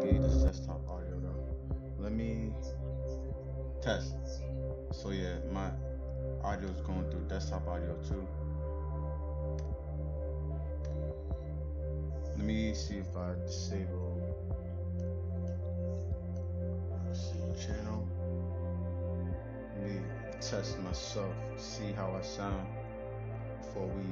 this desktop audio though. Let me test. So yeah, my audio is going through desktop audio too. Let me see if I disable channel. Let me test myself, see how I sound before we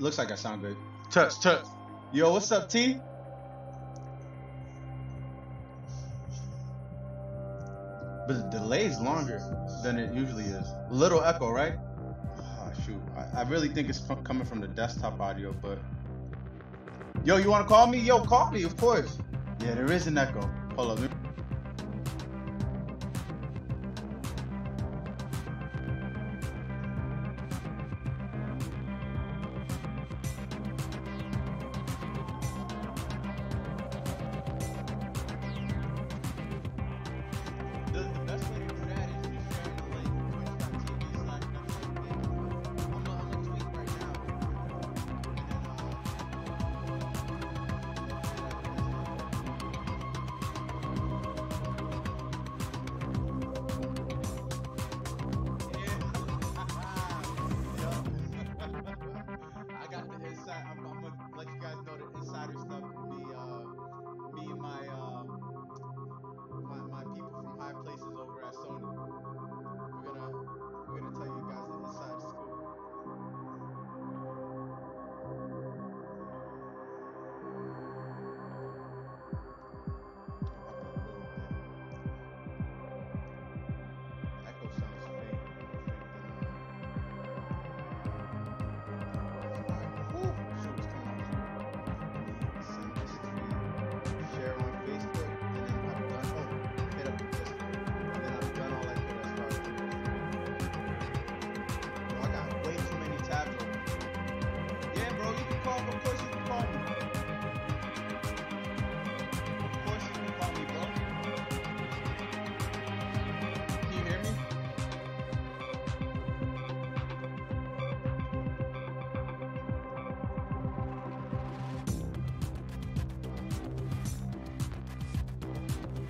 looks like I sound good. Touch, touch. Yo, what's up, T? But the delay is longer than it usually is. Little echo, right? Ah, shoot. I, I really think it's fro- coming from the desktop audio, but. Yo, you want to call me? Yo, call me, of course. Yeah, there is an echo. Hold up.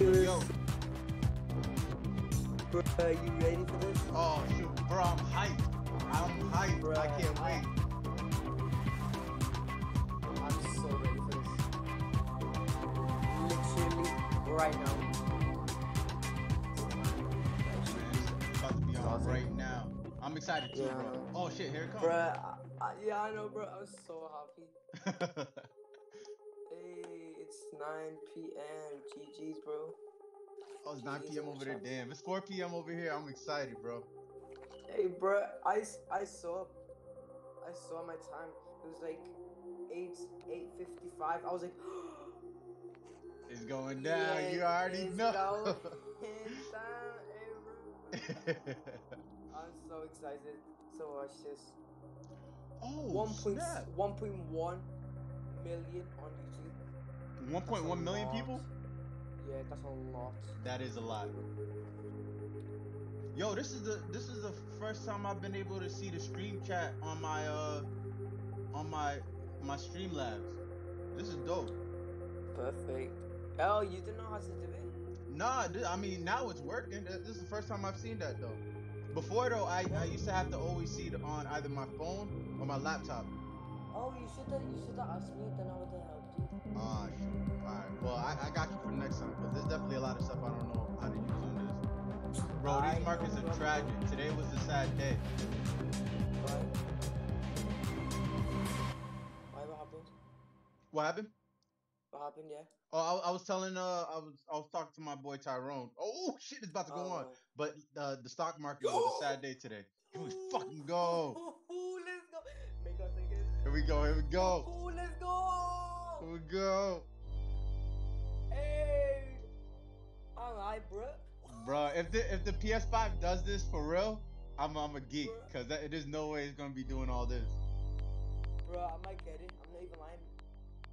Yo. Bro, are you ready for this? Oh shoot, bro, I'm hyped. I'm hyped. Bro, I can't wait. I'm so ready for this. Literally right now. Man, it's about to be on Awesome. right now. I'm excited too, Yeah. bro. Oh shit, here it comes. I, I, yeah, I know, bro. I'm so happy. Hey, it's 9 p.m. GG's, bro. oh, it's 9 p.m. Over there. Damn, it's 4 p.m. over here. I'm excited, bro. Hey, bro, I, I saw, I saw my time. It was like 8, 8.55. I was like, It's going down. yes, you already know. I'm so excited. So watch this. Oh, point snap. one point one million on YouTube. That's 1.1 a million lot. people? Yeah, that's a lot. That is a lot. Yo, this is the this is the first time I've been able to see the stream chat on my uh on my my Streamlabs. This is dope. Perfect. Oh, you didn't know how to do it? Nah, I mean now it's working. This is the first time I've seen that though. Before though, I, I used to have to always see it on either my phone or my laptop. Oh, you should have. You should have asked me. Then I would have helped you. Ah, shoot. All right. Well, I, I got you for next time because there's definitely a lot of stuff I don't know how to use on this. Bro, I these markets are bro. tragic. Today was a sad day. Right. Why? What happened? What happened? What happened? Yeah. Oh, I, I was telling uh, I was I was talking to my boy Tyrone. Oh shit, it's about to go on. Oh. But uh, the stock market was a sad day today. Here we fucking go. Ooh, let's go. Make us again. Here we go. Here we go. Ooh, let's go we go. Hey. Alright, bro. Bro, if the if the PS5 does this for real, I'm I'm a geek because there's no way it's gonna be doing all this. Bro, I might get it. I'm not even lying.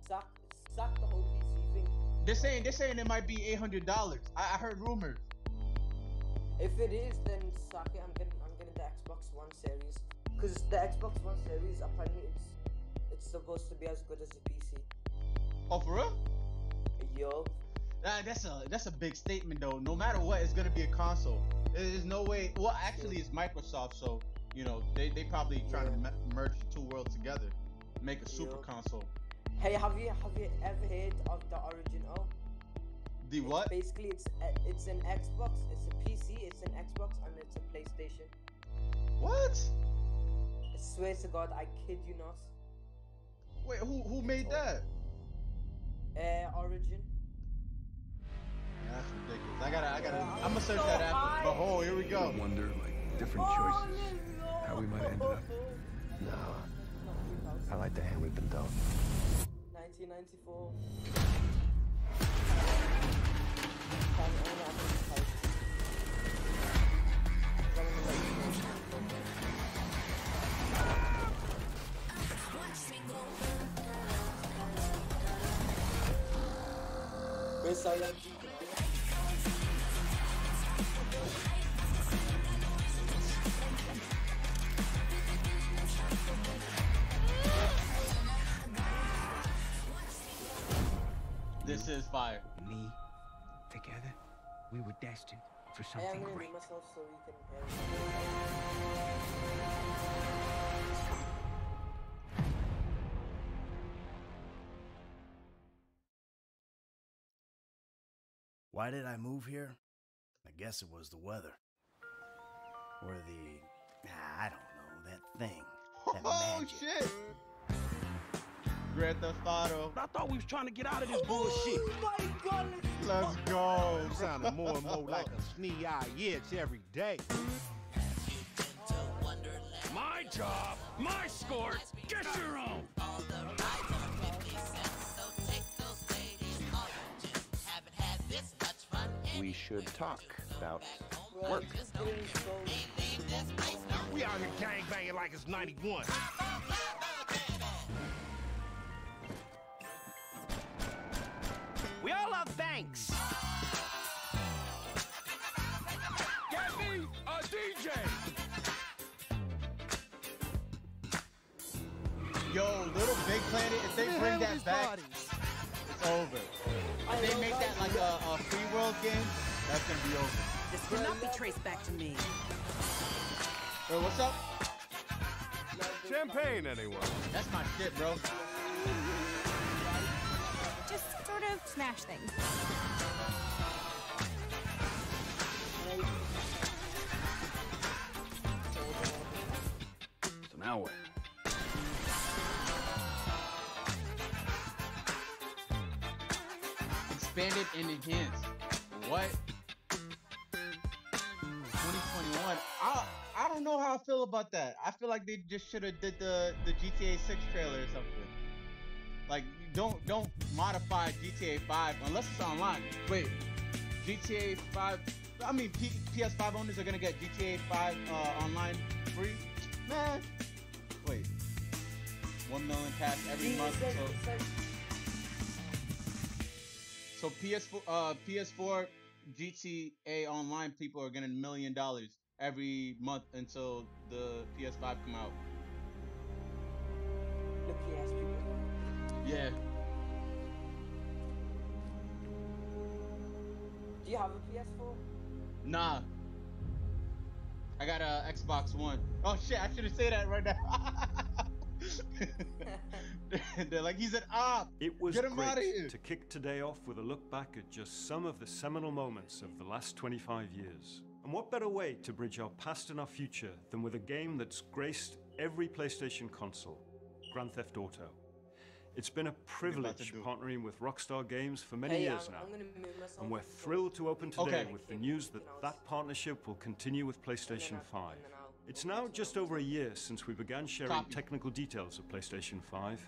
Sock, sock the whole PC thing. They're saying they're saying it might be eight hundred dollars. I, I heard rumors. If it is, then sock it. I'm getting I'm getting the Xbox One Series because the Xbox One Series apparently it's it's supposed to be as good as the PC. Oh, for real? Yo, That, that's a that's a big statement though. No matter what, it's gonna be a console. There's no way. Well, actually, it's Microsoft, so you know they they probably trying to Yeah. me- merge the two worlds together, make a super Yeah. console. hey, have you have you ever heard of the original? The what? Basically, it's uh, it's an Xbox, it's a PC, it's an Xbox, and it's a PlayStation. What? I swear to God, I kid you not. Wait, who who made that? Uh, Origin. That's ridiculous. I gotta I gotta. I'm gonna search that after. But oh, here we go. Wonder, like, different choices, how we might end up. No, I like the hand we've been dealt. 1994. Where's This is fire. Me, together, we were destined for I am something gonna great. Why did I move here? I guess it was the weather. Or the. ah, I don't know, that thing. That Oh magic. shit! Grand Theft Auto. I thought we was trying to get out of this bullshit. Oh, my god! Let's go. You sounding more and more like a snee-eye itch every day. My job, my score, get your own. We should talk about work. it's getting so- We out here gang banging like it's 91. We all love banks. Get me a DJ. Yo, Little Big Planet. If they bring that back, it's over. I If they make that that like a, a free world game, that's gonna be over. This cannot be traced back to me. Wait, what's up? Champagne, anyone? That's my shit, bro. Just sort of smash things. And. What? 2021. I I don't know how I feel about that. I feel like they just should have did the the GTA 6 trailer or something. Like don't don't modify GTA 5 unless it's online. Wait, GTA 5. I mean P, PS5 owners are gonna get GTA 5 uh, online free. Man, wait. One million pass every month. So so PS4, uh, PS4 GTA Online people are getting a million dollars every month until the PS5 come out. Lucky ass people. Yeah. Do you have a PS4? Nah. I got a Xbox One. Oh shit! I should have said that right now. They're like he's an ah, op. It was Get him outta great here. to kick today off with a look back at just some of the seminal moments of the last 25 years. And what better way to bridge our past and our future than with a game that's graced every PlayStation console, Grand Theft Auto. It's been a privilege partnering with Rockstar Games for many Hey, years I'm, now. I'm gonna mute myself. And we're thrilled to open today Okay. with the news that that partnership will continue with PlayStation And then I- 5. And then I'll- It's now just over a year since we began sharing Copy. technical details of PlayStation 5,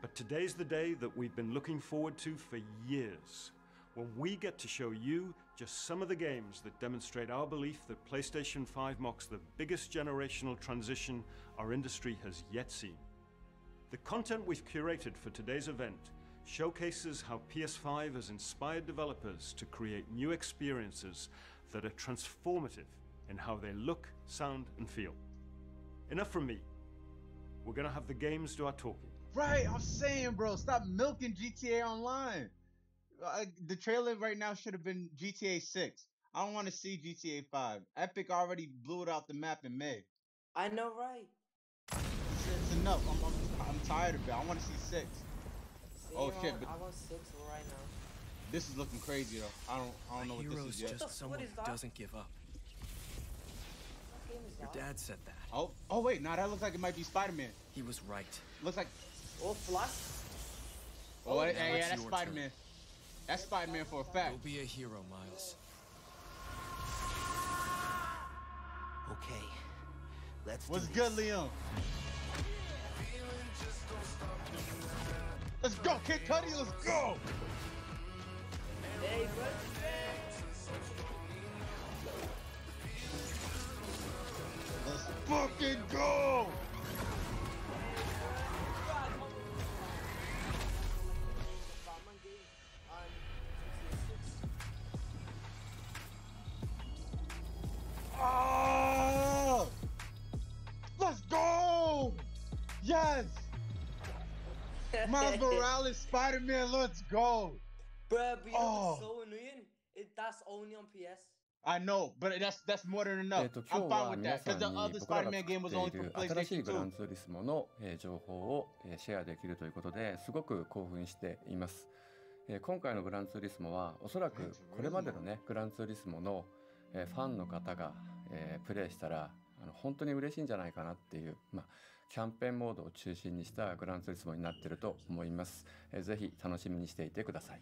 but today's the day that we've been looking forward to for years. when we get to show you just some of the games that demonstrate our belief that PlayStation 5 marks the biggest generational transition our industry has yet seen. The content we've curated for today's event showcases how PS5 has inspired developers to create new experiences that are transformative in how they look, sound, and feel. Enough from me. We're gonna have the games do our talking. Right, I'm saying, bro, stop milking GTA Online. Uh, the trailer right now should have been GTA 6. I don't want to see GTA 5. Epic already blew it out the map in May. I know, right? It's, it's enough. I'm, I'm, I'm tired of it. I want to see 6. oh shit! On, but I want six right now. This is looking crazy though. I don't I don't My know what this is yet. just someone is who that? doesn't give up. What game is Your dad said that. Oh oh wait, now that looks like it might be Spider Man. He was right. Looks like Oh, Flash. oh, oh yeah, now yeah, that's Spider Man. That's Spider Man for a fact. You'll be a hero, Miles. Okay, let's What's do good, this. Leon? Let's go, Kid Cudi, let's go! Hey, Let's fucking go! Batman game on Oh! Let's go! Yes! Miles Morales, Spider Man, let's go! Bruh, but you know Oh. what's so annoying? It, that's only on PS. I know, but that's that's more than え enough. ー、と今 I'm 日 fine は with 皆 that さん because the に other 僕らが Spider-Man 作 game was っ only ている新しいグラ 2. ンツーリスモの、えー情報を、えーシェアできるということですごく興奮しています、えー今回のグランツーリスモはおそらくこれまでのねグランツーリスモの、えーファンの方が、えープレイしたらあの本当に嬉しいんじゃないかなっていう、まあ、キャンペーンモードを中心にしたグランツーリスモになっていると思います、えーぜひ楽しみにしていてください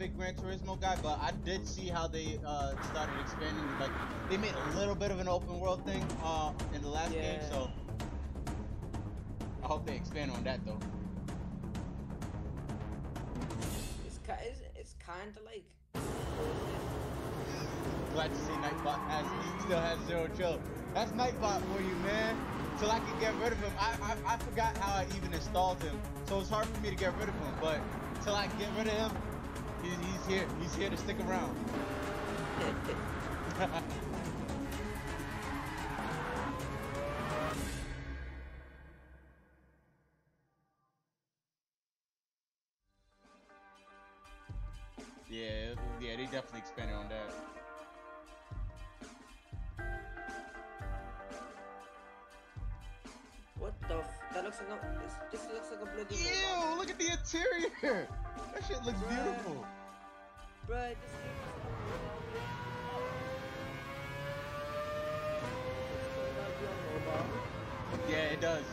big I'm not a big Gran Turismo guy, but I did see how they uh, started expanding. Like they made a little bit of an open world thing uh, in the last game, so I hope they expand on that though. It's ki- it's, it's kind of like. Glad to see Nightbot has still has zero chill. That's Nightbot for you, man. Till I can get rid of him. I, I I forgot how I even installed him, so it's hard for me to get rid of him. But till I get rid of him, he's, he's here. He's here to stick around. yeah, yeah, they definitely expanded on that. What the? F- that looks like a. This, this looks like a bloody. Ew! Look at the interior. That shit looks Bruh. beautiful. Bruh, this game is Yeah, it does.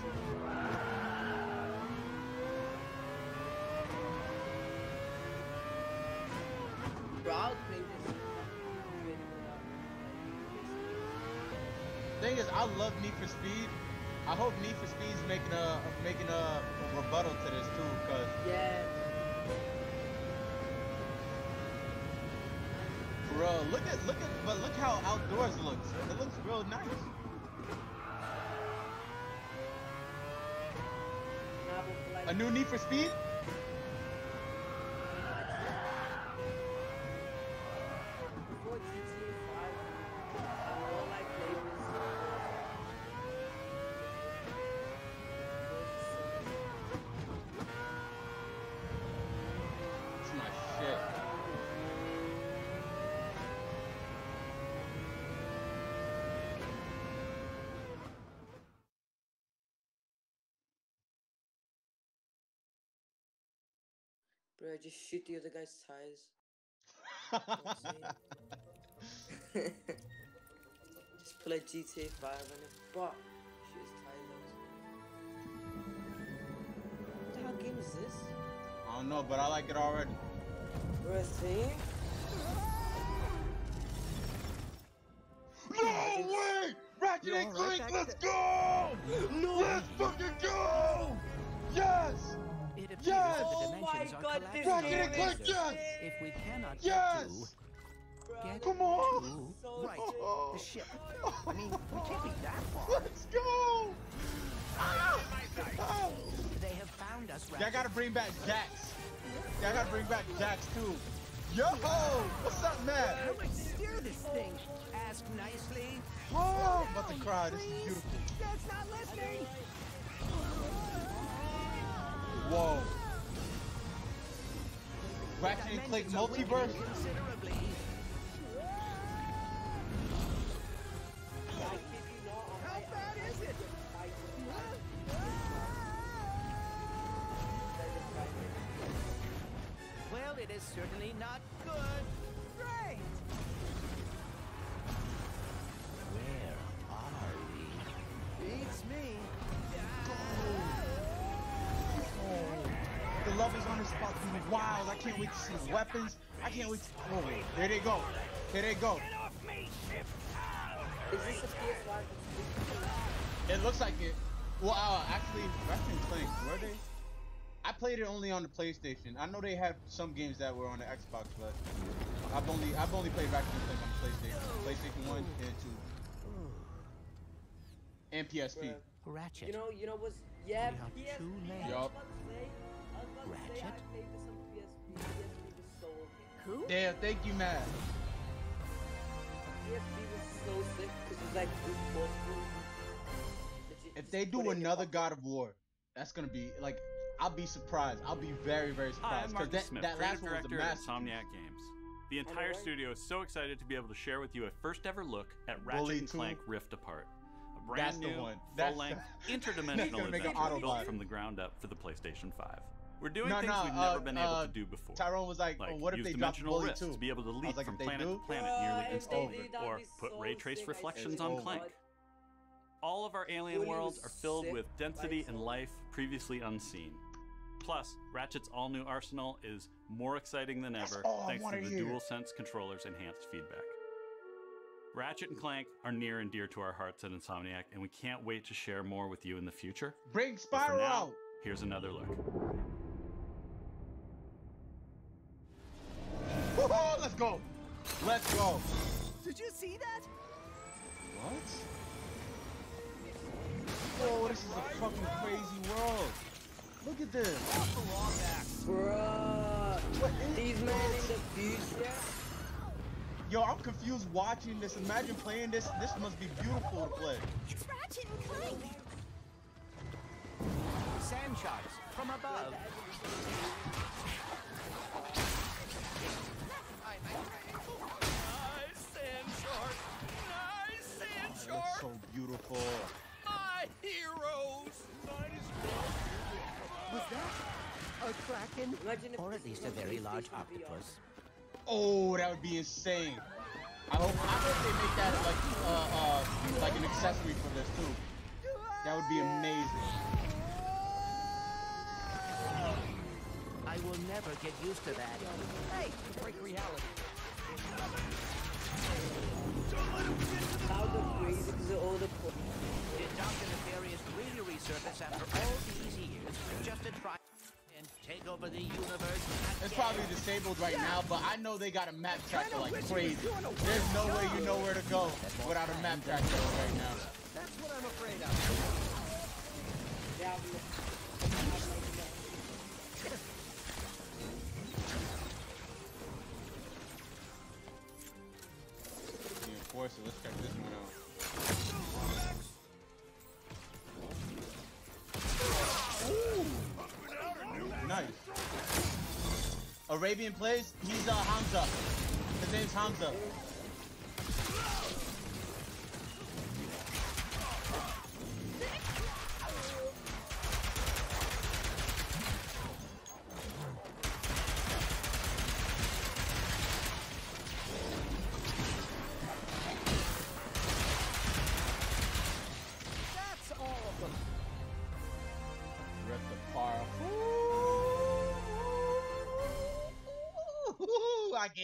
Bro, I'll play this. Thing is, I love Need for Speed. I hope Need for Speed's making a making a, a rebuttal to this too, cause Yeah. Bro, look at look at but look how outdoors looks. It looks real nice. A new Need for Speed? Before GTA 5, all I played was. It's my shit. Bro, just shoot the other guy's tires. Know what I'm saying? for like GTA 5 and it, but she is tired. What the hell game is this? I don't know, but I like it already. We're a team? No way! Ratchet and Clank, let's go! No! Let's fucking go! Yes! It Yes! Oh are this and Clank, yes! If we cannot Yes! get to... Get Come on! to... So Right, the ship. I mean, we can't be that far. Let's go! Ah! They have found us, Y'all gotta bring back Jax. Y'all gotta bring back Jax too. Yo! What's up, man? How do I steer this thing? Ask nicely. Whoa! I'm about to cry. This is beautiful. That's not listening. Whoa. Ratchet and Clank multiverse? How bad is it? Well, it is certainly not good. Great. Where are we? Beats me. The is on this about to be wild. I can't wait to see the weapons. I can't wait to. Oh, here they go. Here they go. Is this a PS5? It looks like it. Well, uh, actually, Ratchet and Clank, were they? I played it only on the PlayStation. I know they had some games that were on the Xbox, but I've only I've only played Ratchet and Clank on the PlayStation. PlayStation One and Two, and PSP. Bruh. Ratchet. You know, you know what's yeah, We PSP. too late. Was Yup. About to say, I was about to say, I Ratchet? played this on PSP. PSP was so okay. Who? Damn, thank you, man. PSP was so sick because it's like brute force mode. Legit, If they do put it in your another. God of War, that's gonna be like I'll be surprised. I'll be very very Hi, I'm surprised Marcus that, Smith, that creative last one was a director at. Insomniac Games. The entire Alright. studio is so excited to be able to share with you a first ever look at Ratchet Bully and 2. Clank Rift Apart. A brand the new, one. Full-length, the- interdimensional gonna make an adventure Autobot. built from the ground up for the PlayStation 5. We're doing No, things no, we've uh, never been able uh, to do before. Tyrone was like, like oh, what if use they dropped dimensional Bully rifts too? to be able to leap like, from planet do? to planet Bruh, nearly if instantly, did, or put so ray trace sick, reflections on Clank. All of our alien Bully worlds are filled sick with density and life previously unseen. Plus, Ratchet's all new arsenal is more exciting than ever thanks to the hear. DualSense controller's enhanced feedback. Ratchet and Clank are near and dear to our hearts at Insomniac, and we can't wait to share more with you in the future. Bring But for Spiral now, out. here's another look. Woohoo, Let's go. Let's go. Did you see that? What? Oh, this is a fucking crazy world. Look at this. Bruh, What is these men in the future. Yo, I'm confused watching this. Imagine playing this. This must be beautiful to play. It's Ratchet and Clank. Sand sharks from above. Beautiful. My heroes! Was that a kraken? Imagine Or at least a very large octopus. Oh, that would be insane. I hope I hope they make that like uh uh like an accessory for this too. That would be amazing. I will never get used to that. Hey, break reality. How the crazy because of all the resurface after all these years just to try and take over the universe? It's probably disabled right now, but I know they got a map tracker like crazy. There's no way you know where to go without a map tracker right now. That's what I'm afraid of. Diablo. The Enforcer, let's check this one out. Arabian plays, he's uh, Hamza. His name's Hamza.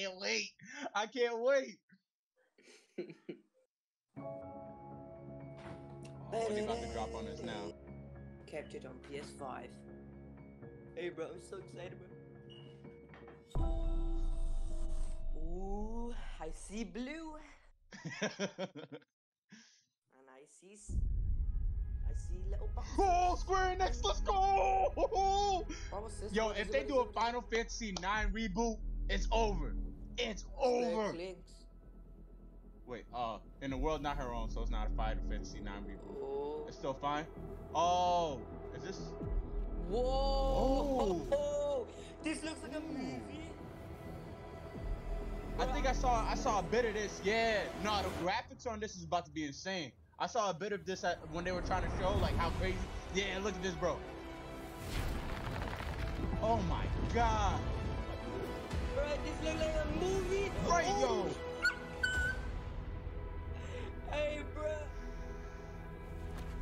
Can't wait. I can't wait. oh, they about to drop on us now. Captured on PS5. Hey, bro, I'm so excited, bro. Ooh, I see blue. and I see. I see little boxes. Oh, Square Enix, let's go! Yo, if they do a Final Fantasy 9 reboot, it's over. It's over. Wait, uh, in the world not her own, so it's not a Final Fantasy 9 people. Oh. It's still fine. Oh, is this? Whoa! Oh. This looks like a movie. I think I saw I saw a bit of this. Yeah, no, the graphics on this is about to be insane. I saw a bit of this at, when they were trying to show like how crazy. Yeah, look at this, bro. Oh my god. Bro, this look like a movie. Right, yo. hey, bro.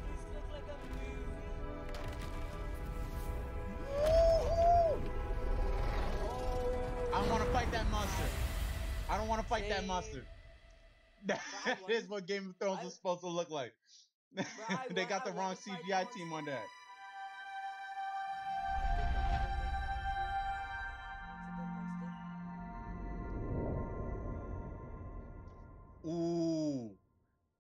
This looks like a movie. I don't want to fight that monster. I don't want to fight that monster. That is what Game of Thrones is supposed to look like. they got the wrong CGI team on that.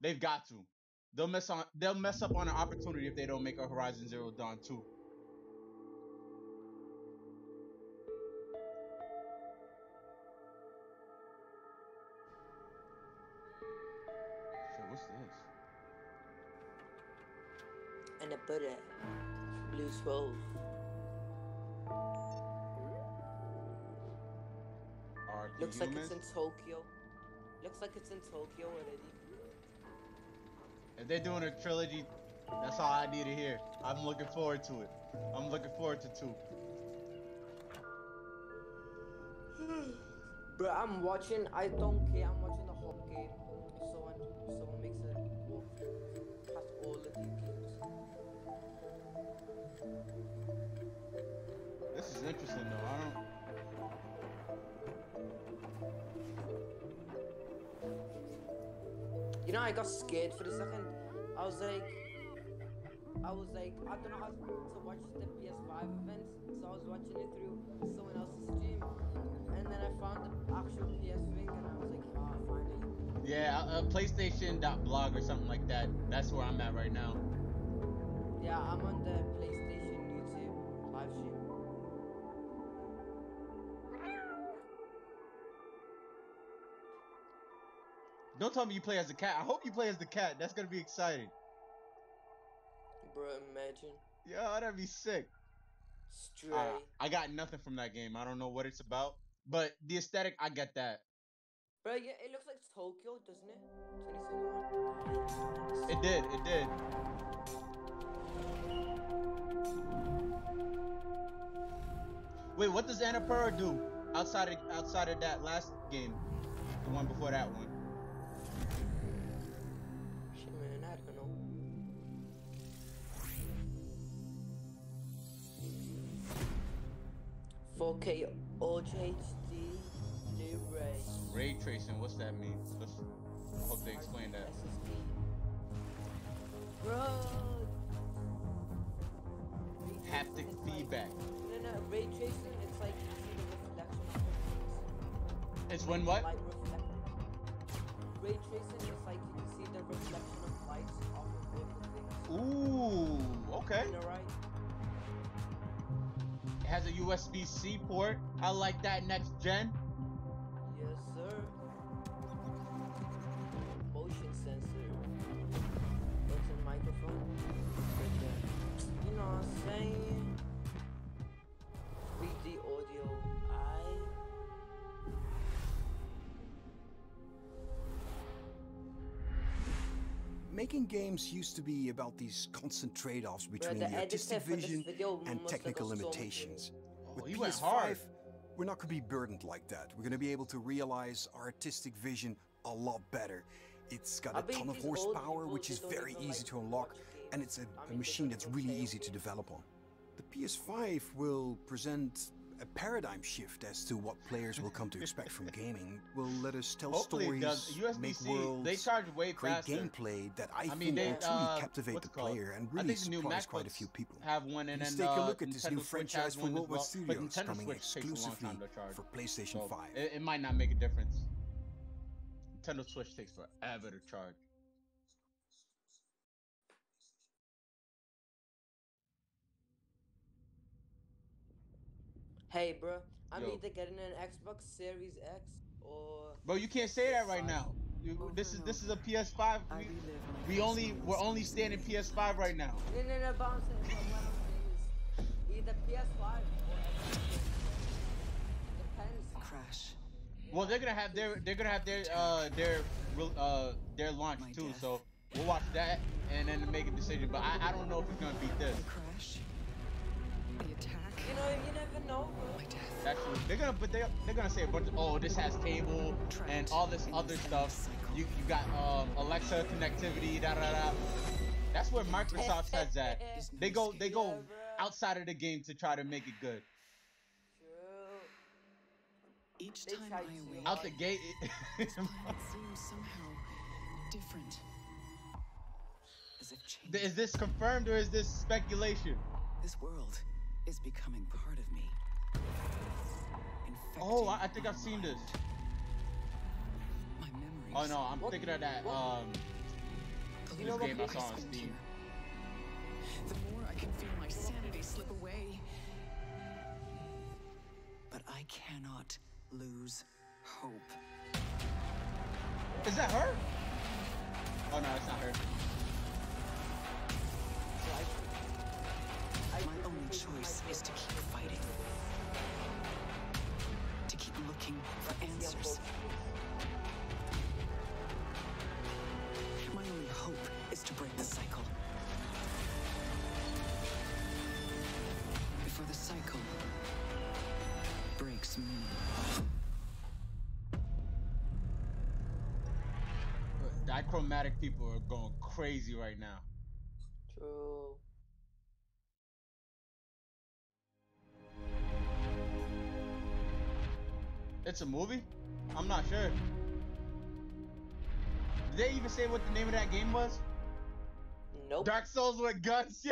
They've got to. They'll mess on. They'll mess up on an opportunity if they don't make a Horizon Zero Dawn two. What's this? And a Buddha. Blue scroll. Are Looks humans? like it's in Tokyo. Looks like it's in Tokyo already. If they're doing a trilogy, that's all I need to hear. I'm looking forward to it. I'm looking forward to two. Bro, I'm watching. I don't care. I'm watching the whole game. If someone, if someone makes a past all of these games. This is interesting though. I don't. You know, I got scared for a second. I was like, I was like, I don't know how to watch the PS5 events, so I was watching it through someone else's stream, and then I found the actual PS thing, and I was like, ah, finally. Yeah, uh, PlayStation.blog or something like that. That's where I'm at right now. Yeah, I'm on the PlayStation Don't tell me you play as the cat. I hope you play as the cat. That's gonna be exciting. Bro, imagine. Yeah, that'd be sick. Stray. Uh, I got nothing from that game. I don't know what it's about, but the aesthetic, I get that. Bro, yeah, it looks like Tokyo, doesn't it? 2021. It did. It did. Wait, what does Annapurna do outside of outside of that last game, the one before that one? Shit, man, I don't know. 4K Ultra HD Blu-ray. Ray tracing. What's that mean? Let's hope they explain that. Bro. Haptic feedback. No, no, ray tracing. It's like you see the reflection. It's when what? Ray tracing is like you can see the reflection of lights off of. Ooh, okay. You know, right? It has a USB-C port. I like that next gen. games used to be about these constant trade-offs between the the, artistic editor for this vision and technical got so much limitations. Oh, With went PS5, hard. we're not going to be burdened like that. We're going to be able to realize our artistic vision a lot better. It's got a ton of horsepower, which is very easy like to unlock, and it's a, mean, machine that's really easy to develop on. The PS5 will present a paradigm shift as to what players will come to expect from gaming. Will let us tell Hopefully stories, make worlds, they charge way create faster. gameplay that I, I think they, will truly uh, captivate the player and really think the new surprise quite a few people. have one, and then take a uh, look at this new Switch franchise from Worldwide well. Studios Nintendo coming Switch takes a long exclusively time to charge. for PlayStation So 5. It, it might not make a difference. Nintendo Switch takes forever to charge. Hey, bro, I'm Yo. either getting an Xbox Series X or. Bro, you can't say that right now. You, this is this is a PS5. We, we only we're only standing PS5 right now. No, no, no, but I'm saying, what I'm saying is either PS5 or Xbox. Depends. Crash. Well, they're gonna have their they're gonna have their uh their uh their launch too. So we'll watch that and then make a decision. But I, I don't know if it's gonna beat this. Crash. The attack. You know, you never know, That's. They're gonna but they they're gonna say a bunch of oh this has cable and all this other stuff. You you got um Alexa connectivity da da da. That's where Microsoft says that. They go they go outside of the game to try to make it good. Each time I awake, Out the gate. planet seems somehow different. As if changed. is this confirmed or is this speculation? This world is becoming part of. Oh, I, I think I've seen this. My memories. Oh no, I'm thinking of that um You know what game I saw on Steam. The more I can feel my sanity slip away. But I cannot lose hope. Is that her? Oh no, it's not her. My only choice is to keep fighting. To keep looking for answers. My only hope is to break the cycle. Before the cycle breaks me. Dichromatic people are going crazy right now. True. It's a movie? I'm not sure. Did they even say what the name of that game was? Nope. Dark Souls with guns.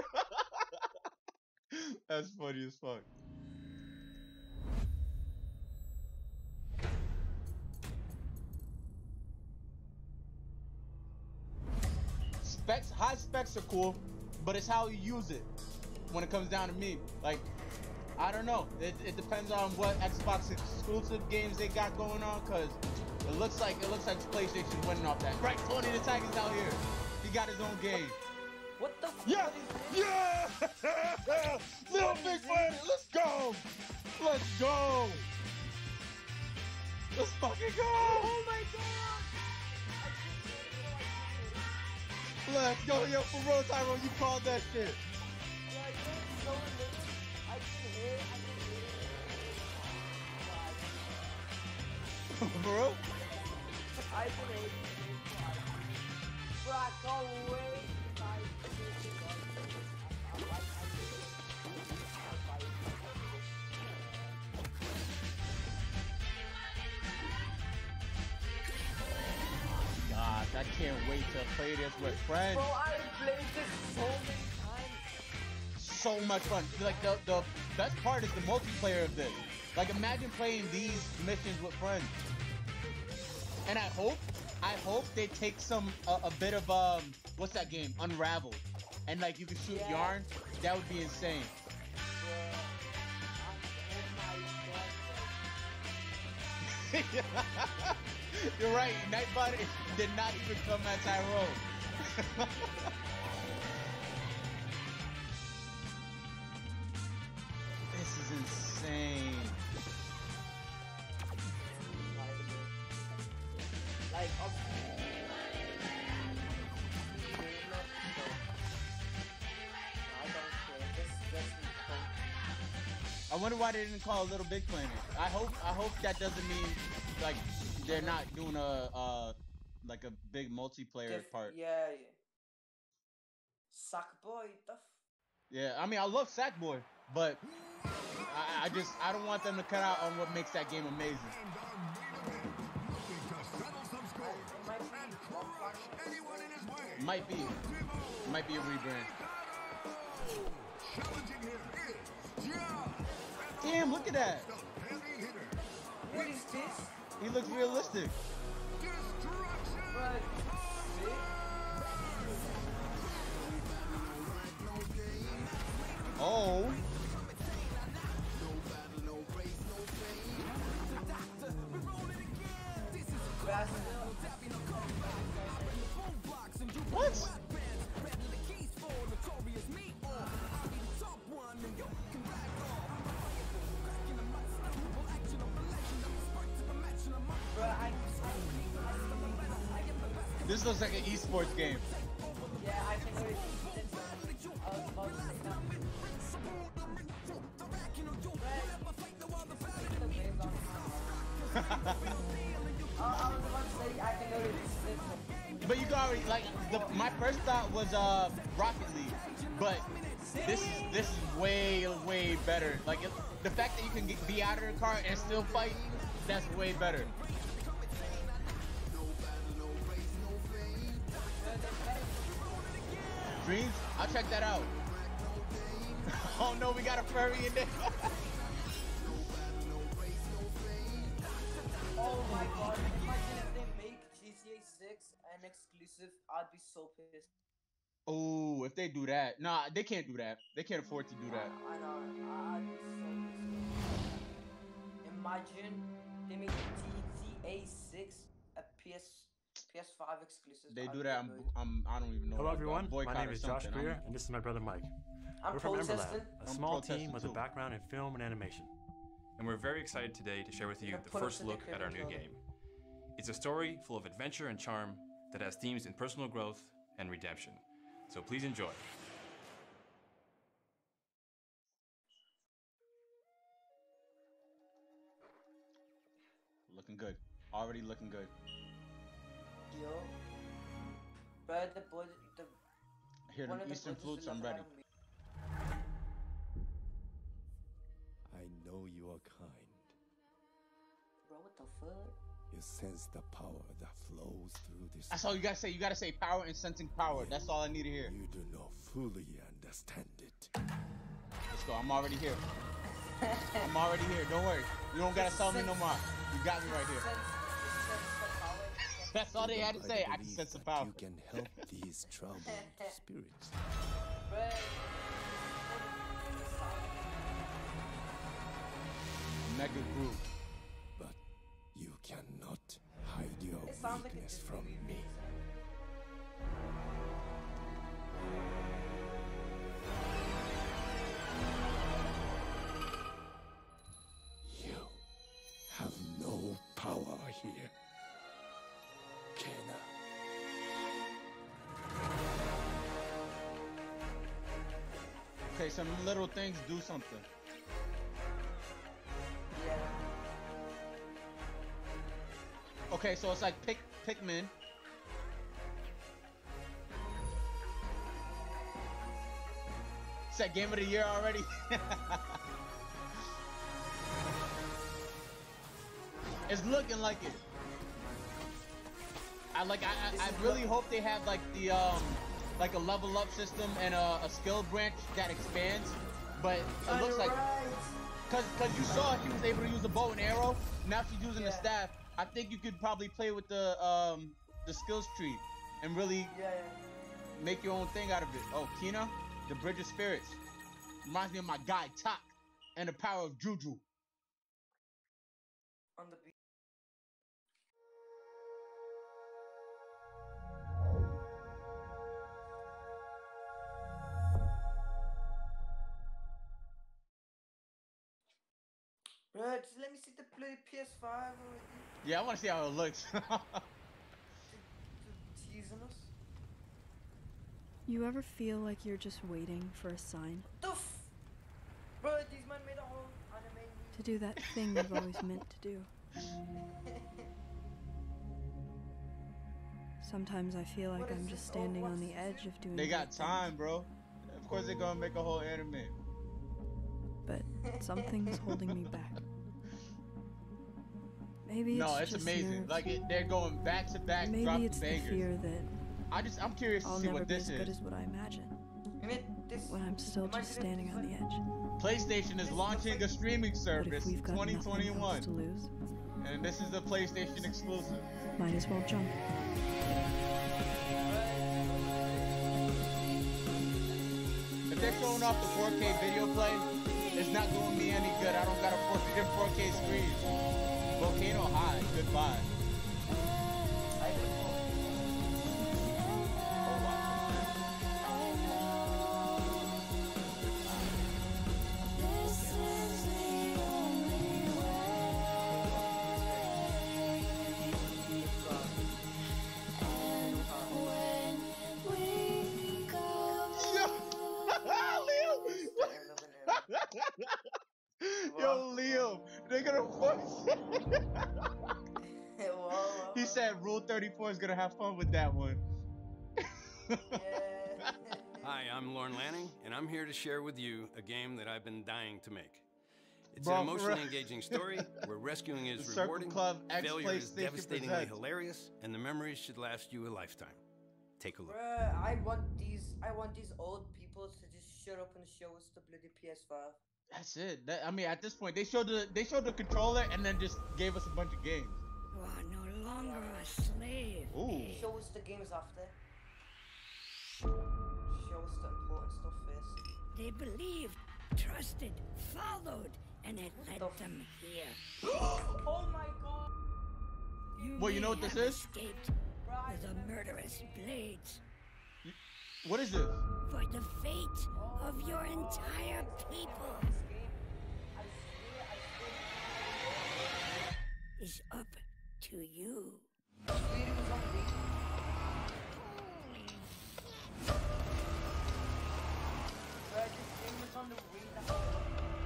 That's funny as fuck. Specs, high specs are cool, but it's how you use it. When it comes down to me, like, I don't know. It, it depends on what Xbox exclusive games they got going on, cause it looks like it looks like PlayStation winning off that. Right, Tony the Tiger's out here. He got his own game. What the? Yeah, yeah, Little Big Planet, let's go, let's go, let's fucking go. Oh my god! Let's go, yo, for real, Tyrone, you called that shit. Like, it's so lit. I it. I can hear it. for real? I can hear it. Bro, I can't wait. Gosh, I can't wait to play this with friends. Bro, I played this so many times. So much fun. Like the the best part is the multiplayer of this. Like imagine playing these missions with friends. And I hope, I hope they take some a, a bit of um, what's that game? Unravel, and like you can shoot Yeah. yarn. That would be insane. You're right. Nightbot did not even come at Tyrone. this is insane. Like, I wonder why they didn't call it Little Big Planet. I hope I hope that doesn't mean like they're not doing a uh like a big multiplayer diff- part. Yeah, yeah. Sackboy, the f- Yeah, I mean I love Sackboy, but I, I just I don't want them to cut out on what makes that game amazing. Might be. Might be a rebrand. Damn, look at that. What is this? He looks realistic. Oh. This looks like an esports game. yeah, I can already see this. I was about to say that. I I was about to say I can already see this. But you already like the, my first thought was uh Rocket League, but this is this is way way better. Like it, the fact that you can get, be out of the car and still fight, that's way better. Dreams, I'll check that out. oh no, we got a furry in there. Oh my god, imagine if they make GTA 6 an exclusive, I'd be so pissed. oh, if they do that, nah, they can't do that. They can't afford to do that. I know, I'd be so pissed. Imagine they make GTA 6 a PS PS5 exclusive. They do that. I'm. I'm, I don't even know. Hello, everyone. My boycott name is Josh. Grier, I'm- and this is my brother Mike. I'm we're from Emberlab, protesting. a I'm small team with a background in film and animation. And we're very excited today to share with you the first look at our new camera. game. It's a story full of adventure and charm that has themes in personal growth and redemption. So please enjoy. Looking good. Already looking good. Yo. But the boy, the I hear one them of the Eastern boys flutes. is I'm ready. I know you are kind. Bro, what the fuck? You sense the power that flows through this. That's all you gotta say. You gotta say power and sensing power. That's all I need to hear. You do not fully understand it. Let's go. I'm already here. I'm already here. Don't worry. You don't gotta tell me no more. You got me right here. That's all they had to say. I can sense the power. You can help these troubled spirits. Mega groove. But you cannot hide your it sounds like weakness from Okay, some little things do something. Yeah. Okay, so it's like Pick Pikmin. It's that game of the year already. it's looking like it. I like. I, I, I really hope they have like the um like a level up system and a, a skill branch that expands. But it looks like Cause, cause you saw she was able to use the bow and arrow. Now she's using the staff. I think you could probably play with the um the skills tree and really Yeah, yeah. make your own thing out of it. Oh, Kena, the Bridge of Spirits. Reminds me of my guy Tak and the power of Juju. On the beat. Bro, just let me see the play PS5 already. Yeah, I want to see how it looks. Teasing us. You ever feel like you're just waiting for a sign The f- Bro, these man made a whole anime. to do that thing you've always meant to do? Sometimes I feel like I'm just this? Oh, standing on the edge of doing they got great things. time, bro. Of course they're gonna make a whole anime. but something's holding me back. Maybe it's no, it's just amazing. nerves. Like it, they're going back to back, Maybe dropping it's the bangers. fear that I just, I'm curious to I'll see never what be this as good is. as what I imagine. I mean, this. When I'm still just standing on the edge. PlayStation is launching a streaming service we've got nothing else 2021, to lose, and this is a PlayStation exclusive. might as well jump. If they're showing off the 4K video play, it's not doing me any good. I don't got a 4K, 4K screen. Volcano High, goodbye. Said Rule 34 is gonna have fun with that one. Hi, I'm Lorne Lanning, and I'm here to share with you a game that I've been dying to make. It's Bro, an emotionally engaging story where rescuing is The rewarding, Club failure is devastatingly presents. hilarious, and the memories should last you a lifetime. Take a look. Bruh, I want these. I want these old people to just shut up and show us the bloody PS5. That's it. That, I mean, at this point, they showed the they showed the controller and then just gave us a bunch of games. You are no longer a slave. Ooh. Show us the games after. Show us the important stuff first. They believed, trusted, followed, and it led them here. oh my god! You Well, you know what this have is? Escaped with the murderous blades What is this? for the fate oh of your entire people is up to you.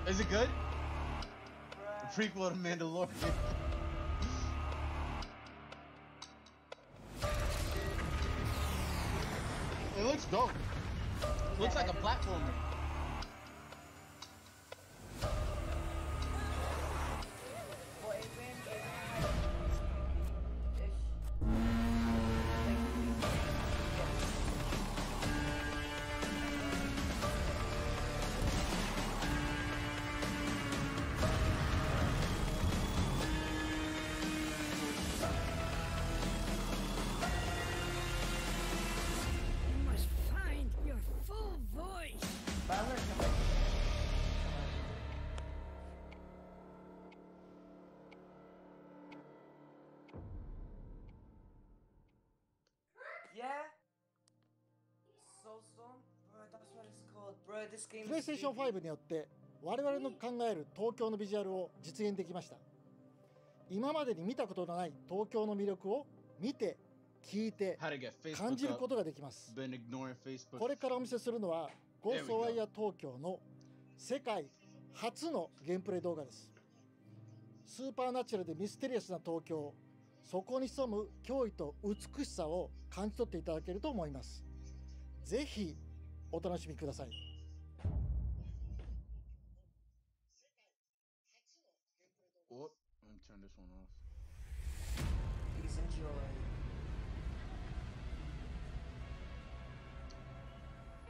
Is it good? A prequel to Mandalorian. it looks dope. Looks like a platformer. Big. 5によって我々の考える東京のビジュアルを実現できました今までに見たことのない東京の魅力を見て聞いて感じることができます.これからお見せするのはゴーストワイヤー東京の世界初のゲームプレイ動画ですスーパーナチュラルでミステリアスな東京そこに潜む驚異と美しさを感じ取っていただけると思いますぜひお楽しみください turn this one off. Please enjoy.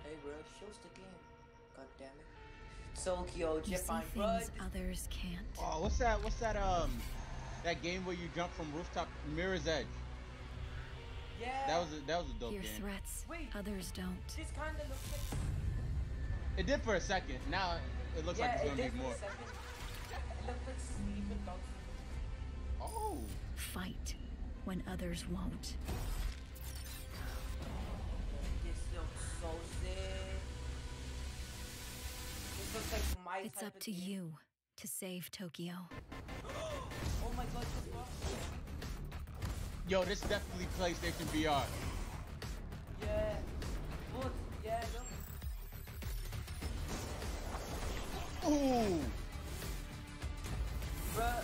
Hey, bro, show us the game. God damn it. Tokyo, You see Japan, bro. things others can't. Oh, what's that? What's that? Um, that game where you jump from rooftop, Mirror's Edge. Yeah. That was a, that was a dope Hear game. threats, Wait. others don't. This kind of looks like. It did for a second. Now it looks yeah, like it's it gonna did be for more. a second. It looked like sleeping dogs. Oh. Fight when others won't. This looks so sick. This looks like my It's type up of to game. you to save Tokyo. Oh my god, this. Yo, this definitely PlayStation VR. Yeah. Look, yeah, look. Ooh. Bruh,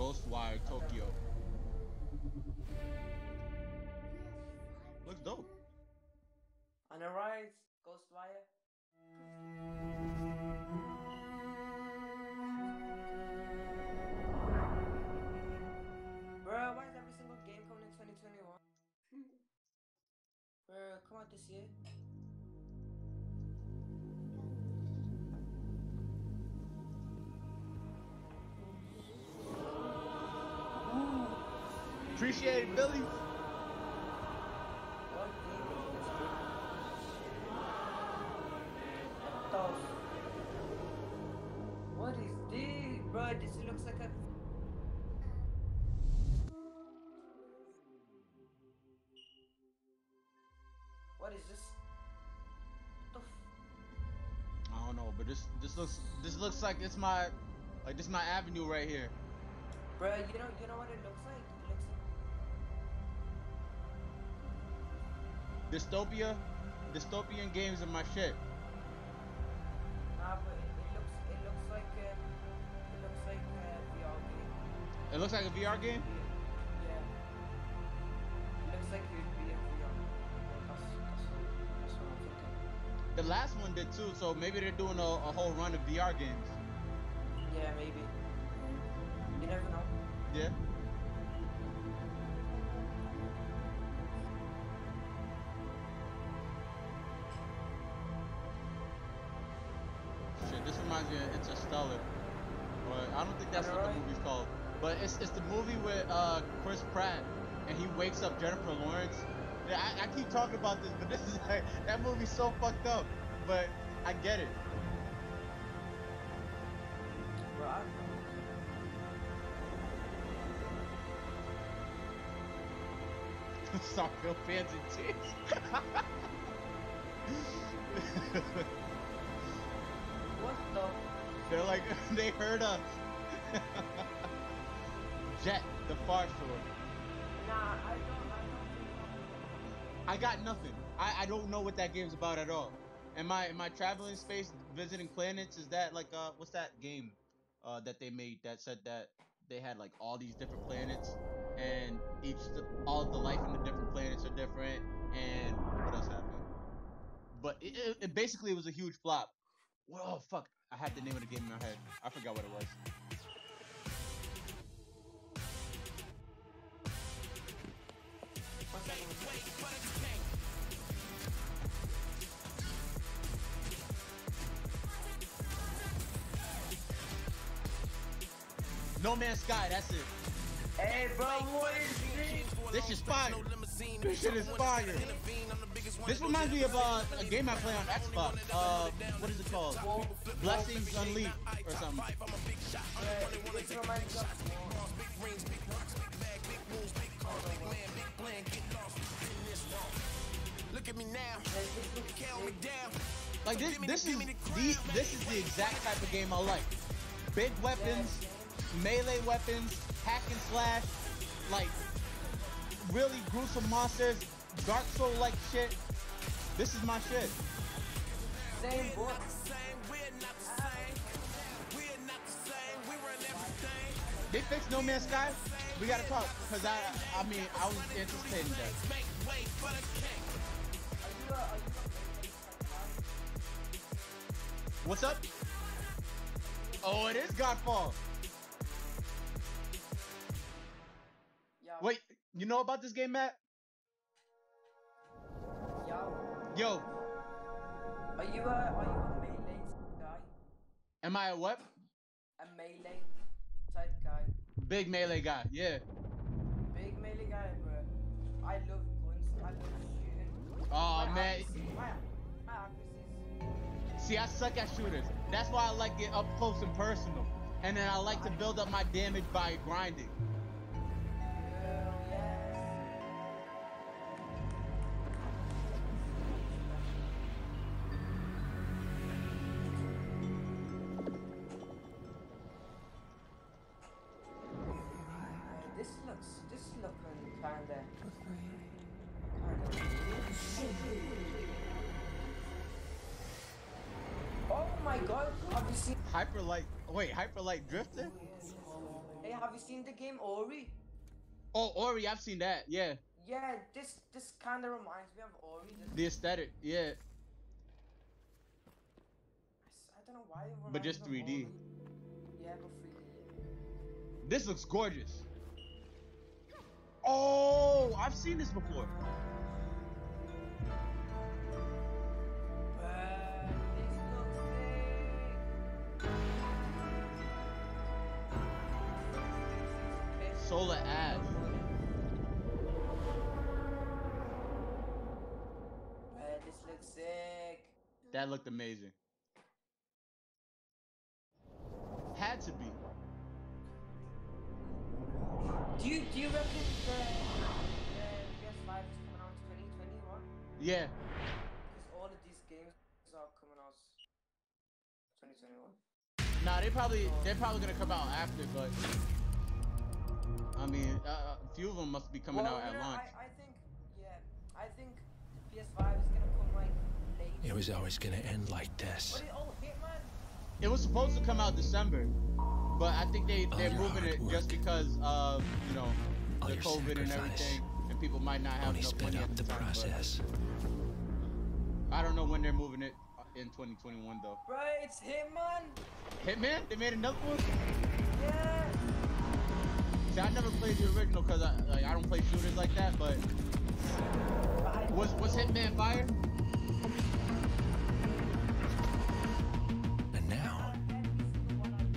Ghostwire Tokyo. Looks dope. On the rise, Ghostwire. Bruh, why is every single game coming in 2021? Bruh, come out this year. Appreciate it, Billy. What game is this, dude? What the f- What is this, bruh? This looks like a. What is this? What the don't know, but this this looks this looks like it's my like this my avenue right here. Bruh, you know, you know what it looks like? Dystopia, dystopian games are my shit. Nah, but it, looks, it looks like, uh, it looks like uh, VR game. It looks like a VR game. Yeah. It looks like you'd be in VR. That's, that's, that's what I'm thinking. The last one did too, so maybe they're doing a, a whole run of VR games. Yeah, maybe. You never know. Yeah. Of Interstellar. But I don't think that's what the movie's called. But it's it's the movie with uh Chris Pratt and he wakes up Jennifer Lawrence. Yeah, I, I keep talking about this, but this is like that movie's so fucked up. But I get it. Bro, I Start real fans and tears. What the? They're like they heard us. Jett, the far shore. Nah, I don't, I I got nothing. I, I don't know what that game's about at all. Am I am I traveling space, visiting planets? Is that like uh what's that game uh that they made that said that they had like all these different planets and each the, all the life in the different planets are different and what else happened? But it, it, it basically was a huge flop. Well, oh fuck! I had the name of the game in my head. I forgot what it was. No Man's Sky, that's it. Hey, bro, what is this? This is fire. This shit is fire. This reminds me of uh, a game I play on Xbox. Uh, what is it called? Blessings Unleashed or something. This reminds me of. Look at me now. Count me down. Like this, this is the this is the exact type of game I like. Big weapons, melee weapons, hack and slash, like really gruesome monsters, Dark Soul like shit. This is my shit. Same boy. They fixed No Man's Sky. We gotta talk, cause I, I mean, I was anticipating that. What's up? Oh, it is Godfall. Wait, you know about this game, Matt? Yo. Yo, Are you a, are you a melee guy? am I a what? A melee type guy? Big melee guy. Yeah. Big melee guy, bro. I love guns. I love shooting. Oh My man. accuracy- My, my accuracy See, I suck at shooters. That's why I like it up close and personal. And then I like to build up my damage by grinding. Seen Hyper light. Wait, hyper light drifter. Hey, have you seen the game Ori? Oh, Ori, I've seen that. Yeah, Yeah, this this kinda reminds me of Ori. The aesthetic. Yeah, I don't know why but just 3D. Ori. Yeah, but 3D. This looks gorgeous. Oh, I've seen this before. Solar Ash. Man, this looks sick. That looked amazing. Had to be. Do you do you reckon the, the PS5 is coming out in 2021? Yeah. Because all of these games are coming out 2021. Nah, they probably they're oh. probably gonna come out after, but I mean, uh, a few of them must be coming well, out at you know, launch. I, I think, yeah, I think the PS5 is gonna come like late. It was always gonna end like this. What is, oh, Hitman? It was supposed to come out December, but I think they they're your moving hard it just because of you know All the your COVID and everything, and people might not have enough money up at the the time. but process. I don't know when they're moving it uh, in 2021 though. Bro, it's Hitman. Hitman? They made another one? Yeah. See, I never played the original because I like I don't play shooters like that. But was was Hitman fire? And now,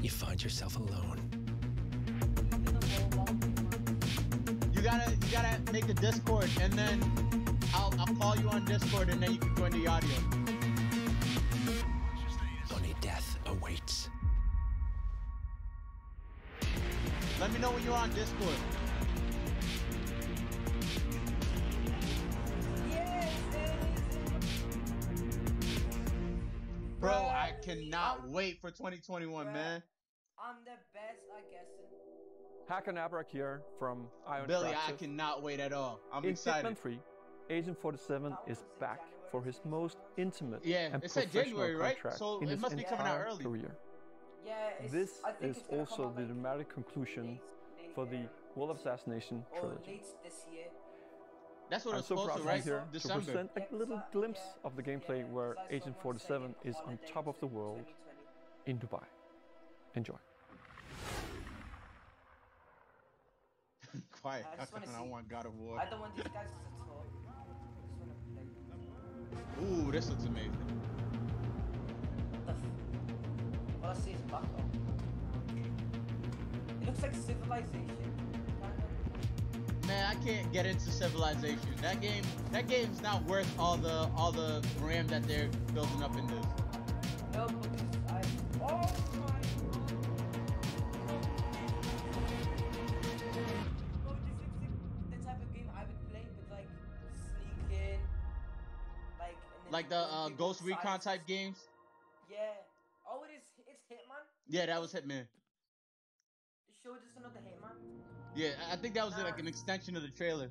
you find yourself alone. You gotta you gotta make a Discord and then I'll I'll call you on Discord and then you can join the audio. When you're on Discord. Bro, I cannot wait for 2021, man. I'm the best, I guess. Hakan Abrak here from IO Billy, I Interactive. cannot wait at all. I'm In excited. Hitman 3, Agent 47 is back for his most intimate Yeah, and it said professional January, right? contract So in it his must be coming out entire early. career. Yeah, it's, This I think is it's also the dramatic conclusion for the World of Assassination trilogy. late this year. That's what I'm so proud to, to right? be here to present a little glimpse of the gameplay where Agent 47 is on top of the world in Dubai. Enjoy. Quiet. I just wanna I want God of War. I don't want these guys to talk. I just wanna play. Ooh, this looks amazing. All I see is back up. It looks like Civilization. Man, I can't get into Civilization. That game, that game's not worth all the all the RAM that they're building up in this. No, because I. Oh my. Bro, this looks like the type of game I would play with like sneaking, like. Like the uh, Ghost Recon type games. Yeah. Oh, it is. It's Hitman. Yeah, that was Hitman. They showed us another. Yeah, I think that was like an extension of the trailer.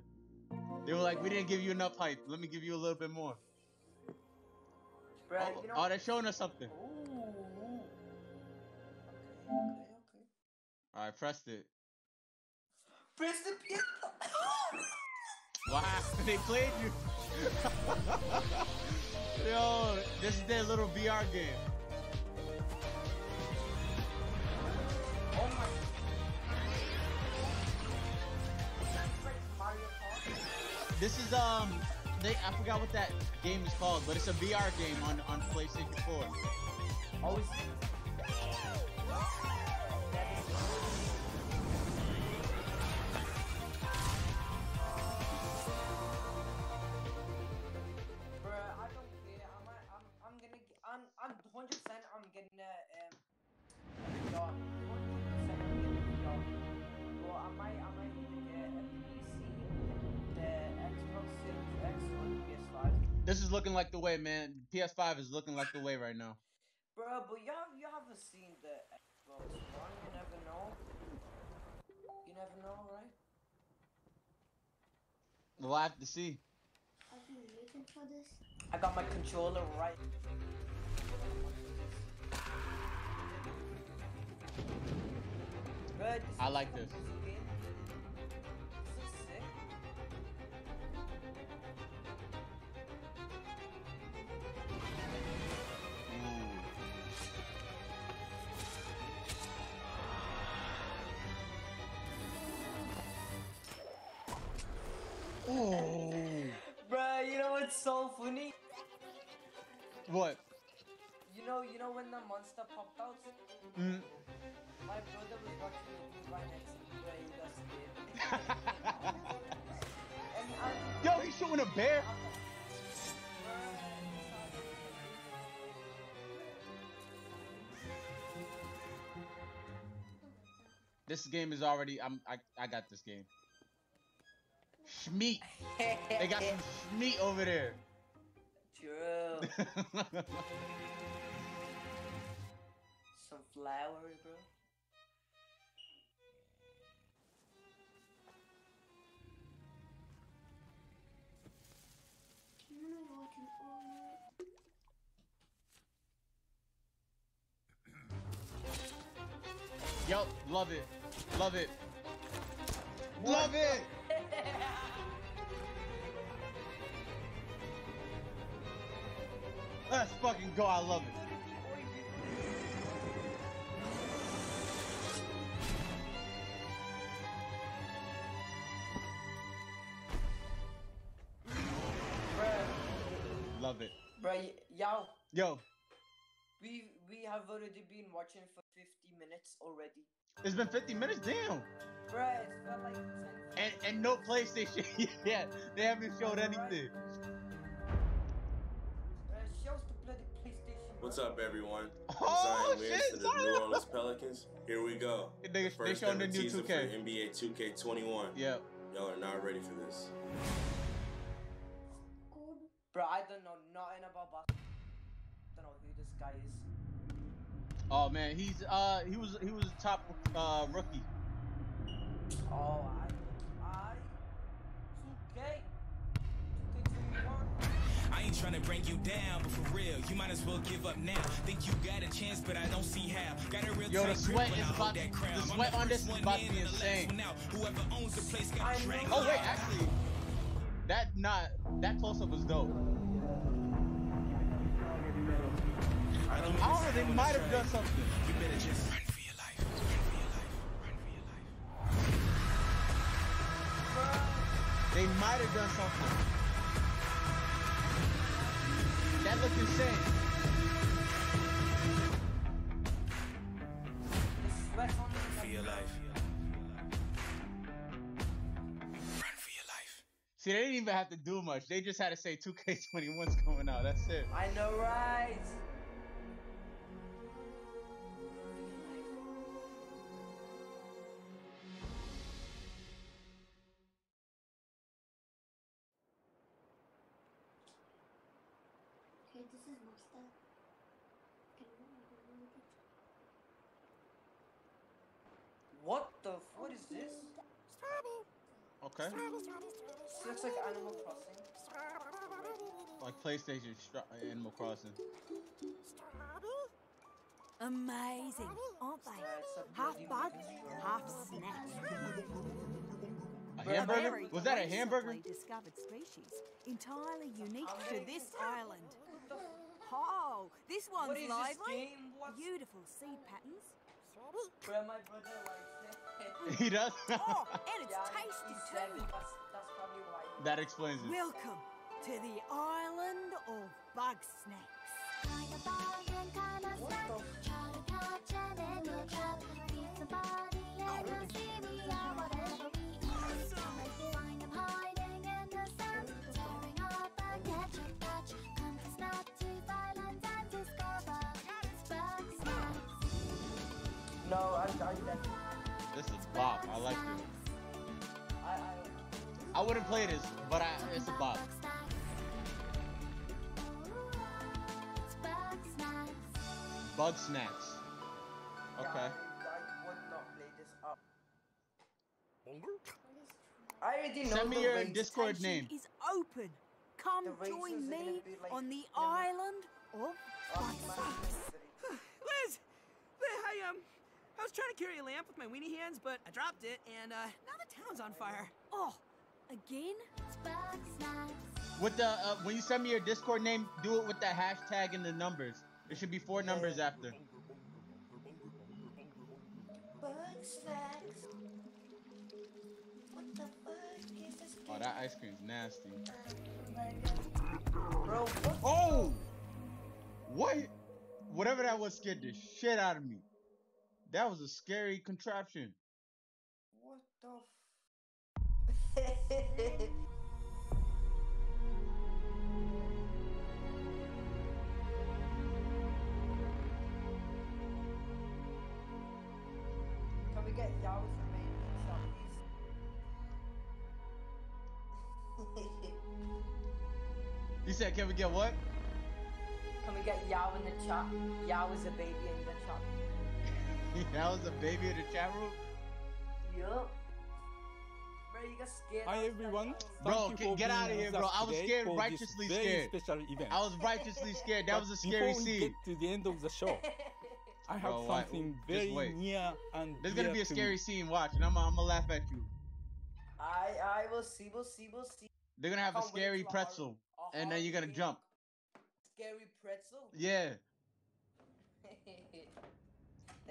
They were like, we didn't give you enough hype. Let me give you a little bit more. Bro, oh, you know. oh, they're showing us something. Ooh. Okay, okay, okay. All right, pressed it. Press the PS. Wow, they played you. Yo, this is their little VR game. This is um, they I forgot what that game is called, but it's a VR game on on PlayStation 4. Always. This is looking like the way, man. PS5 is looking like the way right now. Bro, but you have, you haven't seen the Xbox One. You never know. You never know, right? We'll have to see. I got my controller right. Bro, I is like a this. Oh. Bruh, you know what's so funny? What? You know, you know when the monster popped out? Mm. My brother was watching right next to me, bruh, he got scared. Yo, he's shooting a bear. This game is already. I'm. I. I got this game. Schmeat. They got some schmeat over there. True. Some flowers, bro. Yo, love it. Love it. Love it. Let's fucking go. I love it. Love it. Bro, y- yo, we we have already been watching for 50 minutes already. it's been 50 minutes. Damn. Bro, it's felt like 10. And and no PlayStation yet. They haven't showed anything. What's up, everyone? I'm Oh, Zion Williams shit, for the Zion. New Orleans Pelicans. Here we go. They- The they first showing the new teaser 2K. for NBA 2K21. Yep. Y'all are not ready for this. Bro, I don't know nothing about basketball. Don't know who this guy is. Oh man, he's uh he was he was a top uh rookie. Oh, I, I, 2K, 2K21. I ain't trying to bring you down, but for real, you might as well give up now. Think you got a chance, but I don't see how. Got a real Yo, the tight grip sweat when is I about- that crown. the I'm sweat on this first is one about to in be the last insane. Whoever owns the place got a. Oh wait, actually, that not that close up was dope. I don't know. They might have done something. You better just run for your life. They might have done something. See, they didn't even have to do much. They just had to say 2K21's coming out. That's it. I know, right? Okay, this is my stuff. Can you go with it? What the? f- What is this? Okay. This looks like Animal Crossing. Like PlayStation Stra- Animal Crossing. Amazing, aren't they? Half bug, half snack. A hamburger? Was that a hamburger? Discovered species, entirely unique to this island. Oh, this one's What is this lively. game? What? Beautiful seed patterns. Bro, my brother likes it. He does? Oh, and it's Yeah, tasty too. That's, that's probably why. that explains it. Welcome to the island of bug snacks. No, I, I, that, This is bop. I like it. I, I, I wouldn't play this, but I, it's a bop. Bugsnax. Okay. I would not play this up. I already know Send me the your race. Discord name. is open. Come join me like- on the island of Oh, Liz! Liz, I, um, I was trying to carry a lamp with my weenie hands, but I dropped it, and, uh, now the town's on fire. Oh, again? With the uh, when you send me your Discord name, do it with the hashtag and the numbers. There should be four numbers after. Bugs facts. What the fuck is this? Oh, that ice cream's nasty. Bro, Oh! What? Whatever that was scared the shit out of me. That was a scary contraption. What the f- Can we get Yow's remain in please? You said, can we get what? Can we get Yao in the chat? Yao is a baby in the chat. That was a baby in the chat room? Yup. Bro, you got scared. Hi everyone. Bro, Thank you get, get out of here, bro. I was scared, righteously very scared. special event. I was righteously scared. That But was a scary before we scene. get to the end of the show, I have Bro, something just very near and There's gonna be a to scary me. scene. Watch, and I'm, I'm gonna laugh at you. I, I will see, we'll see, we'll see. They're gonna have a scary till I- pretzel, and then you're gonna jump. Scary pretzel? Yeah.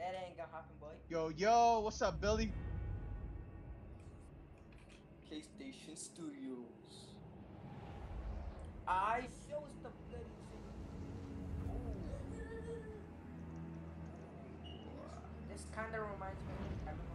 That ain't gonna happen, boy. Yo, yo, what's up, Billy? PlayStation Studios. I show us the bloody This kind of reminds me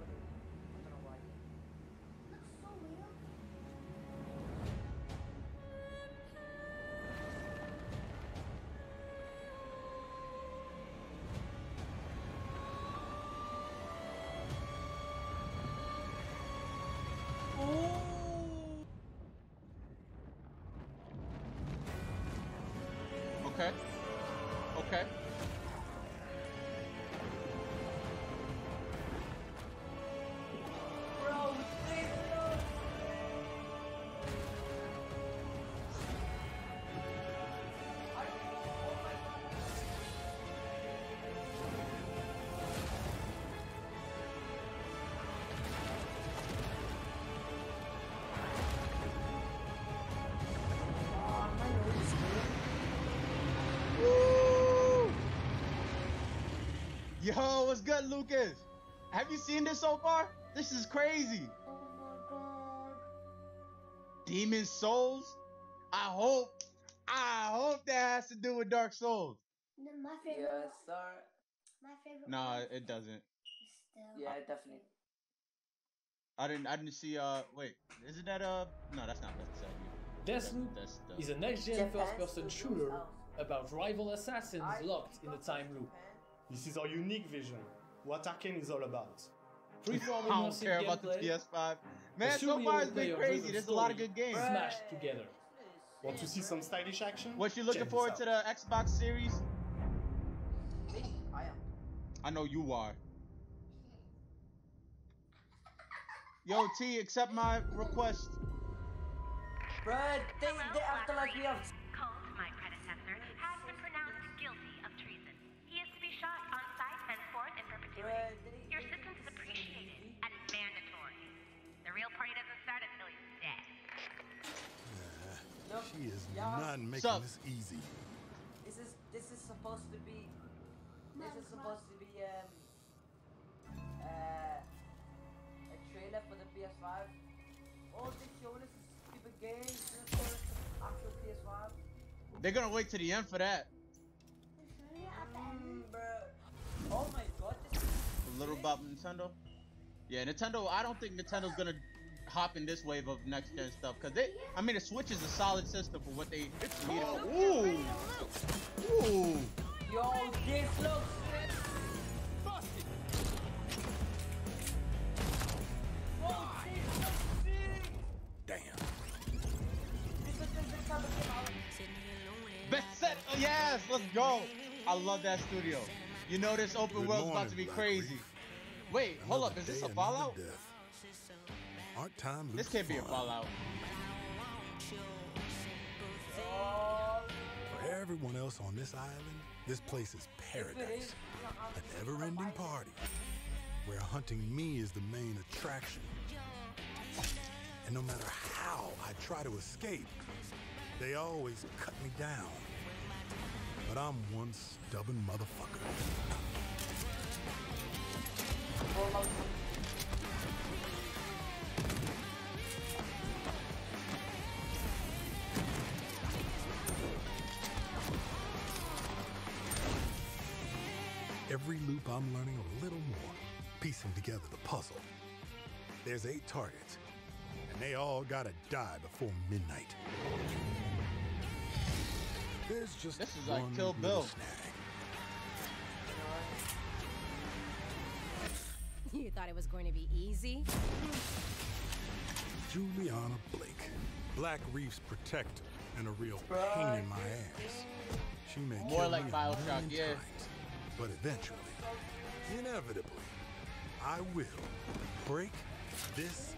Yo, what's good, Lucas? Have you seen this so far? This is crazy. Oh my god. Demon Souls? I hope, I hope that has to do with Dark Souls. No, my favorite. Yes, one- sir. My favorite. No, one it doesn't. Still. Yeah, definitely. I didn't, I didn't see. Uh, wait, isn't that uh? No, that's not Best Deathloop That's the. is a next-gen first-person shooter about rival assassins locked in the time loop. This is our unique vision. What Arkane is all about. Freeform I don't care about the PS5. Man, a so far it's been crazy. There's a lot of good games. Smashed together. Want to see some stylish action? What you looking Check forward to the Xbox Series? Me? I am. I know you are. Yo, T, accept my request. Bro, they, they after like we have. She is Yeah. not making Sup? this easy. This is this is supposed to be. This is supposed to be um. Uh, a trailer for the PS5. All they showing us is stupid games. They're showing us the actual PS5. They're gonna wait to the end for that. Mm. Oh my god, this is A little about Nintendo. Yeah, Nintendo. I don't think Nintendo's gonna hop in this wave of next gen stuff because they. I mean, the Switch is a solid system for what they need. Ooh, ooh. Yo, this looks. Damn. Best set. Oh, yes, let's go. I love that studio. You know this open Good world's about to be Black crazy. Wait, hold up. Is this a Day, another Fallout? Death. Aren't time This can't be a Fallout. For everyone else on this island, this place is paradise. A never-ending party where hunting me is the main attraction. And no matter how I try to escape, they always cut me down. But I'm one stubborn motherfucker. Every loop I'm learning a little more, piecing together the puzzle. There's eight targets, and they all gotta die before midnight. There's just This is like one Kill Bill. snag. You thought it was going to be easy? Julianna Blake, Black Reef's protector, and a real pain in my ass. She may More kill like me a Bioshock, million yeah. times, but eventually, inevitably, I will break this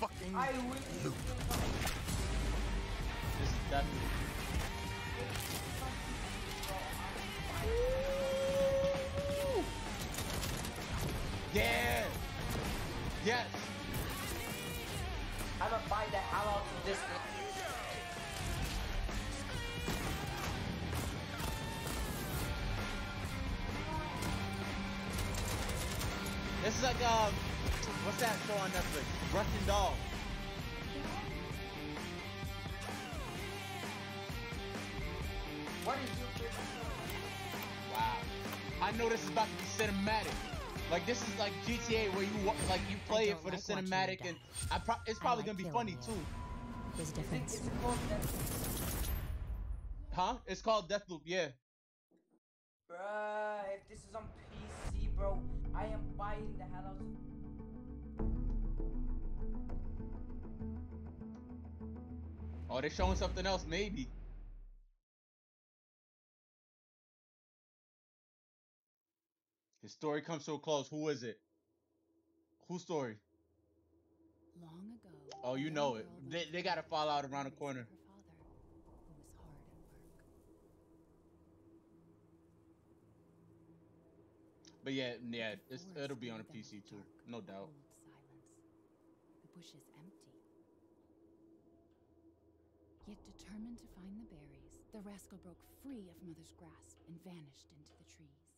fucking loop. This is definitely. Um, what's that show on Netflix? Russian Doll. What is you Wow. I know this is about to be cinematic. Like this is like GTA where you like you play it for the like watching cinematic and I pro- it's probably like gonna be funny you. too. There's a difference. Huh? It's called Deathloop. Yeah. Bruh, if this is on PC, bro, I am buying the hell out of Oh, they're showing something else maybe. His story comes to a close. Who is it? Whose story? Long ago, Oh, you know it. They, they gotta fall out around the corner. But yeah, yeah, it's, it'll be on a PC too, no doubt. Silence. the bush is empty. Yet determined to find the berries, the rascal broke free of Mother's grasp and vanished into the trees.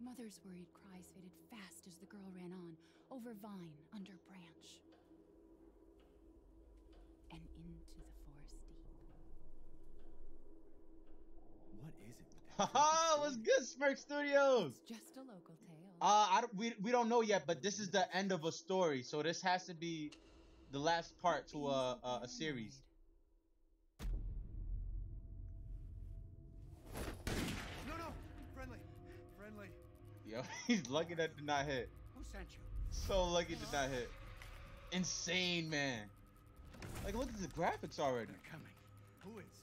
Mother's worried cries faded fast as the girl ran on, over vine, under branch, and into the forest deep. What is it? Haha, what's good, Smirk Studios? Just a local tale. Uh, I don't, we, we don't know yet, but this is the end of a story, so this has to be the last part to a, a, a series. No, no, friendly, friendly. Yo, he's lucky that did not hit. Who sent you? So lucky it did not hit. Insane, man. Like, look at the graphics already. They're Coming. Who is?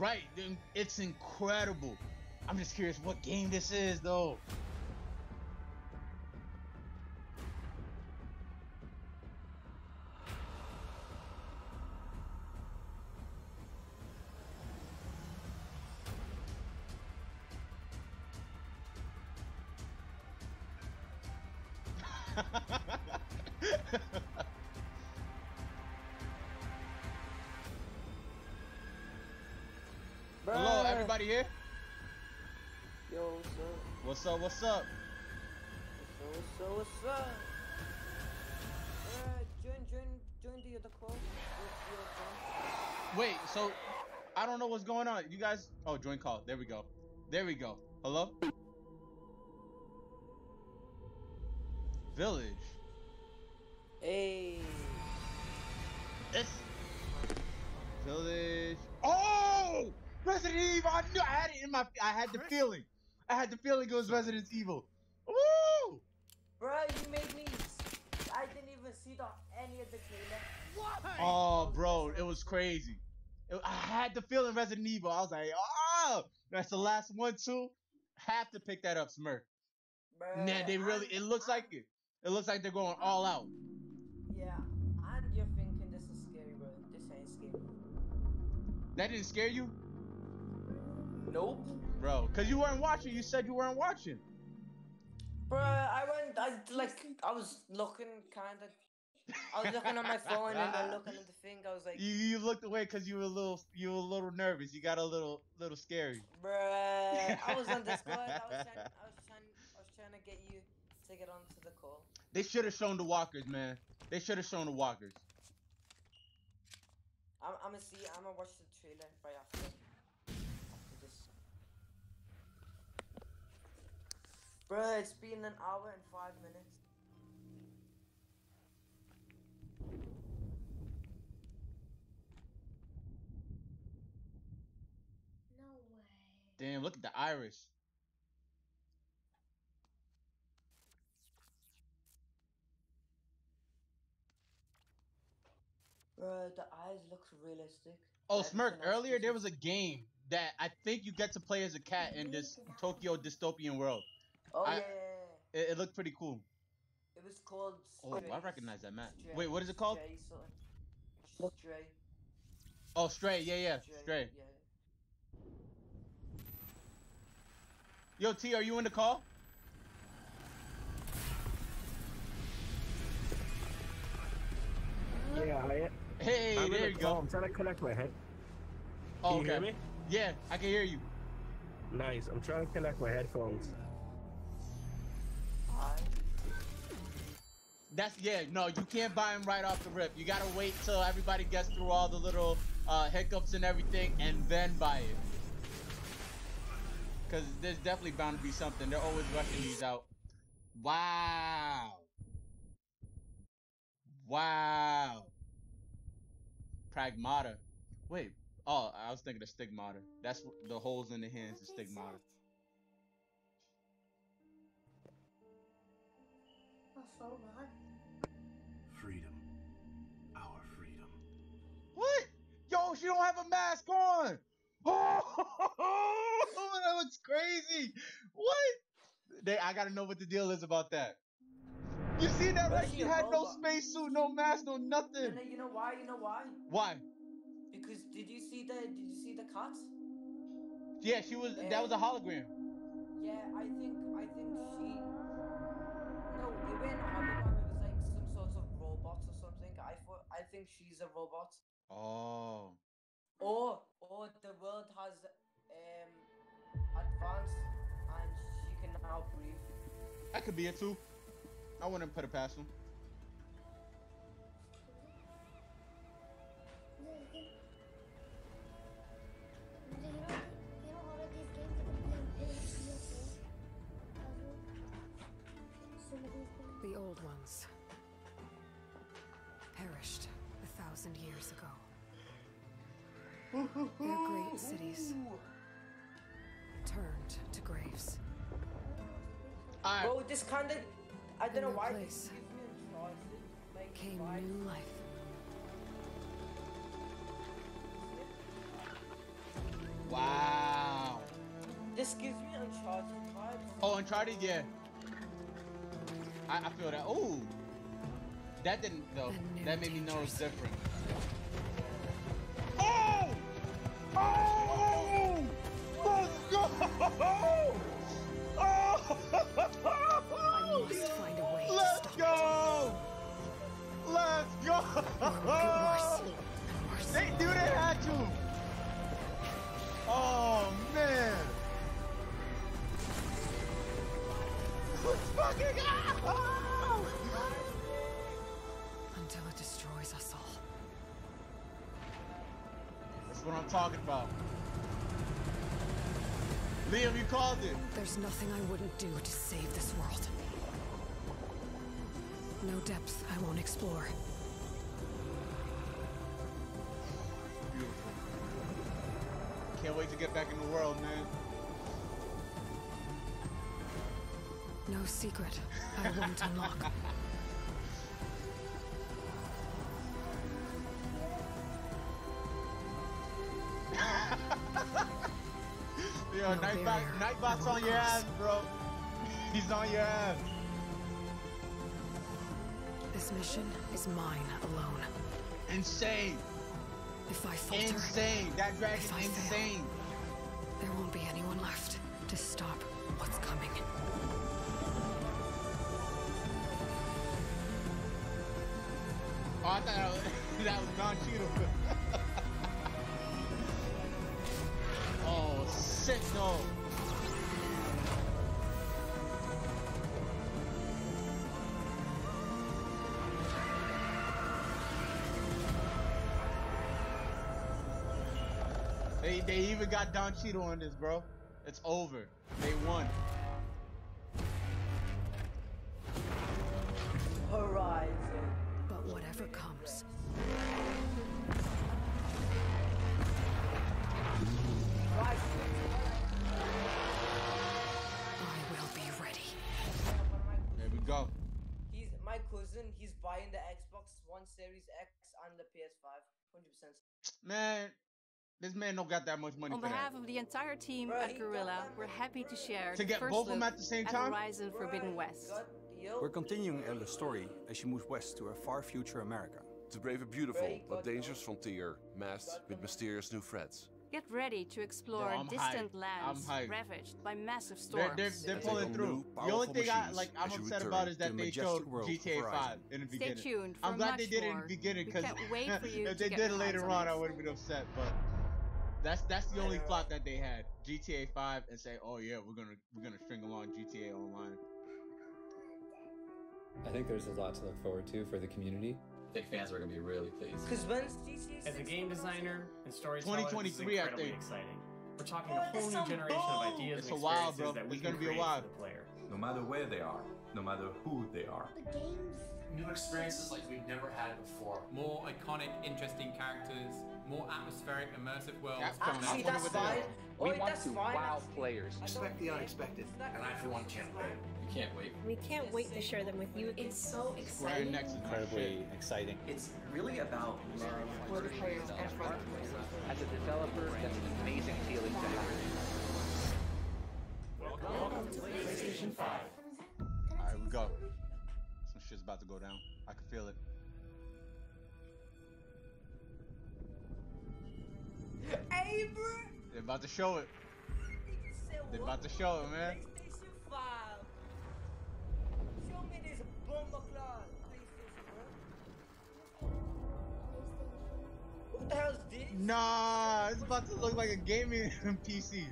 Right, it's incredible. I'm just curious what game this is, though. What's up? What's up? What's up? What's up? What's join, join, join the other call. The other call. Wait, so I don't know what's going on. You guys, oh, join call. There we go. There we go. Hello? Village. Hey. It's Village. Oh! Resident Evil. I knew I had it in my. I had the feeling. I had the feeling it was Resident Evil. Woo! Bro, you made me. I didn't even see the any of the trailer? What? Oh, bro, it was crazy. It- I had the feeling Resident Evil. I was like, oh, that's the last one too. Have to pick that up, Smirk. Bruh, Nah, they really. and- It looks like it. It looks like they're going all out. Yeah, and you're thinking this is scary, bro. This ain't scary. That didn't scare you, Nope. Bro? Cause you weren't watching. You said you weren't watching. Bro, I went, I like, I was looking kind of. I was looking on my phone and then looking at the thing. I was like, You, you looked away because you were a little you were a little nervous. You got a little little scary. bruh, I was on Discord. I was trying, I was trying, I was trying to get you to get onto the call. They should have shown the walkers, man. They should have shown the walkers. I'm, I'm gonna see. I'm gonna watch the trailer right. After this. Bruh, it's been an hour and five minutes. No way. Damn, look at the iris. Bruh, the eyes look realistic. Oh, Smirk, earlier there was a game that I think you get to play as a cat in this Tokyo dystopian world. Oh I- yeah, yeah, yeah. It, it looked pretty cool. It was called. Oh, I recognize that map. Stray- Wait, what is it called? Stray something. Stray. Oh, Stray. Yeah, yeah, Stray. Stray. Yeah. Yo, T, are you in the call? Yeah, I Hey, I'm there the you call. go. I'm trying to connect my head. Oh, Can you hear okay. me? Yeah, I can hear you. Nice. I'm trying to connect my headphones. That's yeah. No, you can't buy them right off the rip. You gotta wait till everybody gets through all the little uh, hiccups and everything, and then buy it. Cause there's definitely bound to be something. They're always rushing these out. Wow. Wow. Pragmata. Wait. Oh, I was thinking of stigmata. That's the holes in the hands. The stigmata. Oh, so God. Yo, she don't have a mask on. Oh, that looks crazy. What? They, I gotta know what the deal is about that. You see that, right? she had no spacesuit, no mask, no nothing. You know, you know why? You know why? Why? Because did you see the did you see the cut? Yeah, she was. That was a hologram. Yeah, I think I think she. No, it wasn't hologram. It was like some sort of robot or something. I thought I think she's a robot. Oh. Or or the world has um advanced and she can now breathe. That could be it too. I wouldn't put it past him. You know, you know all of these games you can play in PS4. Some of these games. The old ones perished a thousand years ago. Their great cities turned to graves. I, Bro, this kind of I don't In know why place this gives me enchanted. Like Came new life. Wow. This gives me uncharted vibes. Oh, Uncharted, yeah. I, I feel that. Oh, that didn't though. That made me know it's different. Oh! Let's go! Oh! Let's go! Let's go! They do they had. Oh man. Let's fucking go! That's what I'm talking about. Liam, you called it. There's nothing I wouldn't do to save this world. No depth I won't explore. Beautiful. Can't wait to get back in the world, man. No secret I won't unlock. I on your ass, bro. He's on your ass. This mission is mine alone. Insane. If I falter, Insane. That dragon's if I fail, insane. there won't be anyone left to stop what's coming. Oh, I thought that was, that was Don Cheadle. They, even got Don Cheadle on this, bro. It's over. They won. Got that much money On for that. behalf of the entire team at Guerrilla, we're happy to share To the get first both of 'em look at the same time? Horizon Forbidden West. We're continuing Aloy's story as she moves west to a far future America. To brave a beautiful, but dangerous frontier, masked with mysterious new threats. Get ready to explore Bro, I'm distant hyped. lands ravaged by massive storms. They're, storms. they're, they're Take pulling through. new, The only thing I like I'm upset about is that they showed world of GTA 5 in the Stay beginning. tuned I'm glad much they did it in the beginning because can't wait for you if they did it later on on. I would have been upset. But that's that's the only flop that they had. GTA 5 and say, oh yeah, we're gonna we're gonna string along GTA Online. I think there's a lot to look forward to for the community. I think fans are going to be really pleased. Because when's GTA As a game designer and storyteller, this is 2023, I incredibly think. exciting. We're talking oh, a whole new generation of ideas It's and a while, experiences bro. that we It's can gonna be a create while. for the player. No matter where they are, no matter who they are. The games. New experiences like we've never had before. More iconic, interesting characters, more atmospheric, immersive worlds. Capcom, from Actually, that that's point of fine. We Oi, want that's to fine. wow actually. players. Expect the unexpected. And I, for one, can't wait. You can't wait. We can't wait to share them with you. It's so exciting. Enix is my Incredibly shit. exciting. It's really about love For the players and for the players. As a developer, that's an amazing feeling to have. Welcome to PlayStation 5. Alright, we go. Some shit's about to go down. I can feel it. Hey. They're about to show it. They're about to show it, man. PlayStation 5. Show me this bomber class. PlayStation, bro. What the hell is this? Nah, it's about to look like a gaming PC.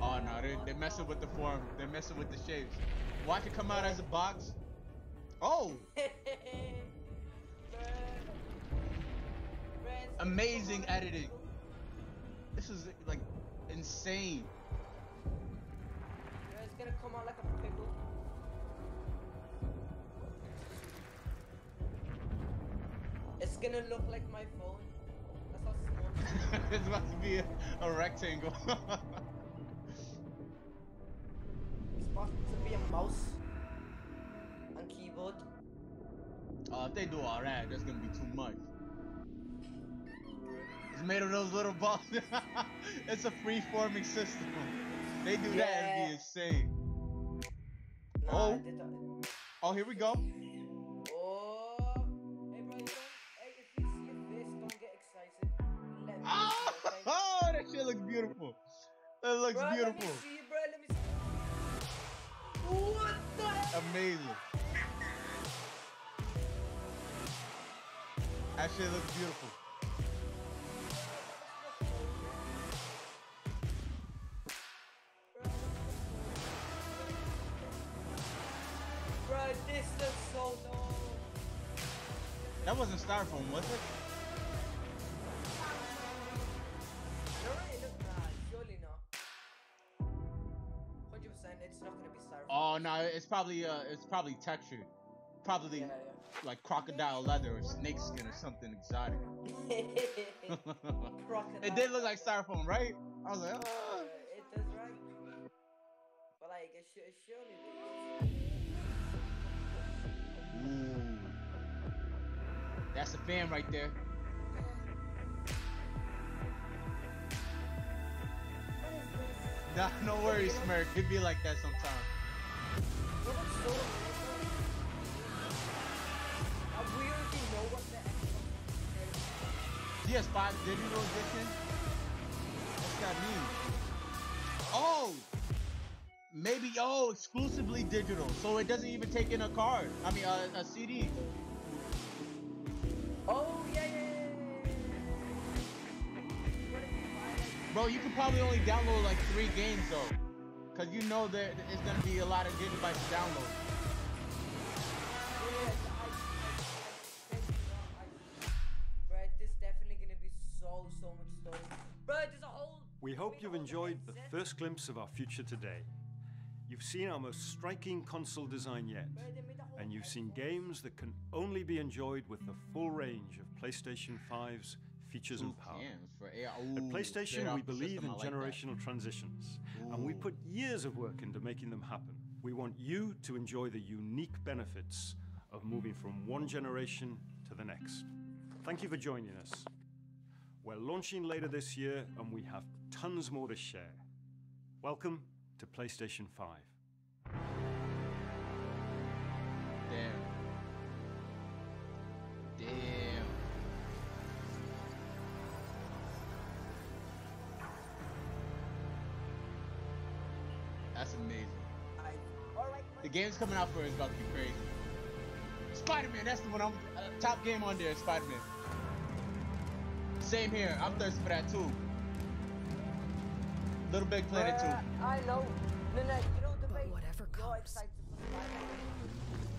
Oh no, they they're messing with the form. They're messing with the shapes. Watch it come out as a box. Oh, amazing editing. This is like insane. It's gonna come out like a pickle. It's gonna look like my phone. That's how small. it's about to be a, a rectangle. It's about to be a mouse and keyboard. Oh, if they do all that, that's gonna be too much. Made of those little balls. it's a free-forming system. They do that, it'd be insane. Nah, Oh. don't- Oh, here we go. Oh. Hey, bro, you hey, if you see a don't get excited. Let me Ah! okay? Oh, that shit looks beautiful. That looks Bro, beautiful. Let me see, bro. Let me see. What the? Amazing. That shit looks beautiful. Wasn't styrofoam, was it? You're right, look, nah, surely not. 100%, it's not gonna be styrofoam. Oh no, it's probably uh, it's probably textured, probably Yeah, like crocodile leather or snake skin or something exotic. it did look like styrofoam, right? I was like, Uh, ah. it does right. But like, it, should, it surely be. Ooh. That's a fan right there. Nah, no worries, Smirk. It be like that sometimes. You know what's so amazing? We already know what the PS5 digital edition. What's that mean? Oh, maybe oh exclusively digital, so it doesn't even take in a card. I mean a, a CD. Oh yeah, yeah, yeah. Bro, you could probably only download like three games though, cause you know that it's gonna be a lot of gigabytes to download. Right, this definitely gonna be so so much story. Bro, there's a whole. We hope you've enjoyed the first glimpse of our future today. You've seen our most striking console design yet, and you've seen games that can only be enjoyed with the full range of PlayStation 5's features and power. AR. At PlayStation, we believe in like that. generational transitions, and we put years of work into making them happen. We want you to enjoy the unique benefits of moving from one generation to the next. Thank you for joining us. We're launching later this year, and we have tons more to share. Welcome to PlayStation 5. Damn. Damn. That's amazing. The game's coming out for it is about to be crazy. Spider-Man, that's the one I'm uh, top game on there. is Spider-Man. Same here. I'm thirsty for that too. Little Big Planet Bruh, too. I know. No, no, you know the way. whatever You're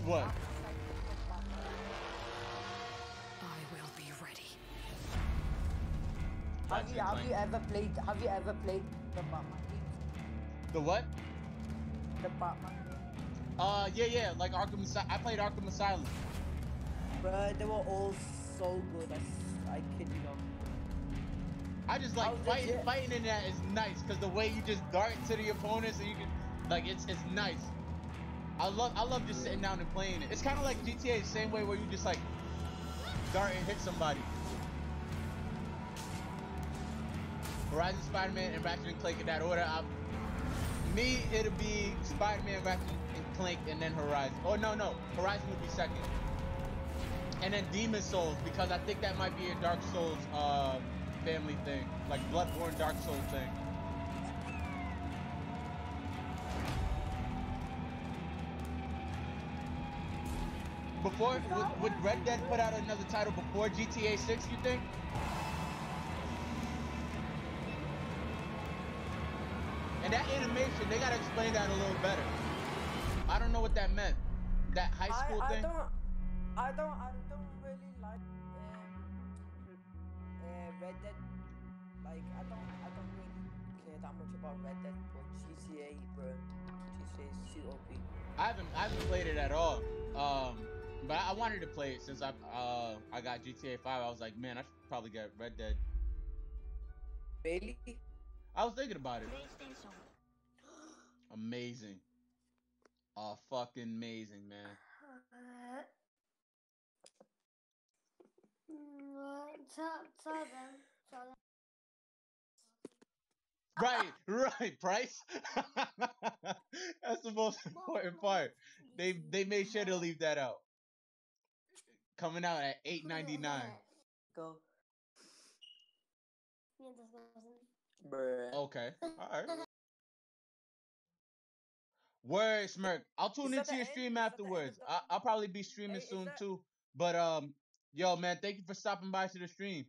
excited for Spider-Man. What? I will be ready. Have you have you ever played? Have you ever played the Batman games? The what? The Batman. Uh, yeah, yeah. Like Arkham. Asy- I played Arkham Asylum. Bruh, they were all so good. I, s- I kid you not. I just like fighting. Fighting in that is nice because the way you just dart to the opponents and you can, like, it's it's nice. I love I love just sitting down and playing it. It's kind of like GTA, same way where you just like dart and hit somebody. Horizon, Spider-Man, and Ratchet and Clank in that order. I, me, it'll be Spider-Man, Ratchet and Clank, and then Horizon. Oh no, no, Horizon would be second. And then Demon Souls because I think that might be a Dark Souls uh, family thing, like Bloodborne Dark Souls thing. Before would, would Red Dead put out another title before GTA 6? You think? And that animation, they gotta explain that a little better. I don't know what that meant. That high school I, I thing. don't. I don't. I don't really like um, uh, Red Dead. Like I don't. I don't really care that much about Red Dead, but GTA, bro. GTA is too OP. I haven't I haven't played it at all. Um, but I wanted to play it since I uh I got GTA 5. I was like, man, I should probably get Red Dead. Really? I was thinking about it. Amazing. Uh, fucking amazing, man. Tell, tell them. Tell them. Right, right, Price. That's the most important part. They they made sure to leave that out. Coming out at eight ninety nine. Go. Bruh. Okay, all right. Word, Smirk. I'll tune into your end? stream Is that the end afterwards. I, I'll probably be streaming Hey, soon that- too. But um, yo, man, thank you for stopping by to the stream.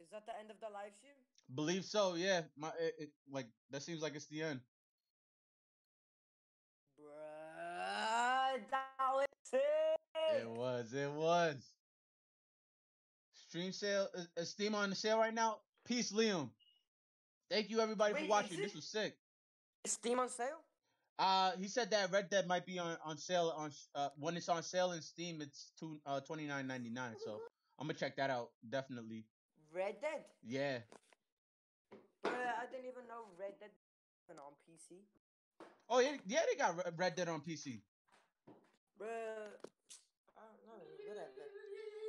Is that the end of the live stream? Believe so, yeah. My it, it, like that seems like it's the end. Bruh, that was sick. It was, it was. Stream sale, is, is Steam on the sale right now? Peace, Liam. Thank you everybody Wait, for watching. This was sick. Is Steam on sale? Uh, he said that Red Dead might be on on sale on uh when it's on sale in Steam. It's two uh twenty nine ninety nine. So I'm gonna check that out definitely. Red Dead. Yeah. Bruh, I didn't even know Red Dead was on PC. Oh yeah, yeah. They got Red Dead on PC. Bruh, I don't know. Whatever.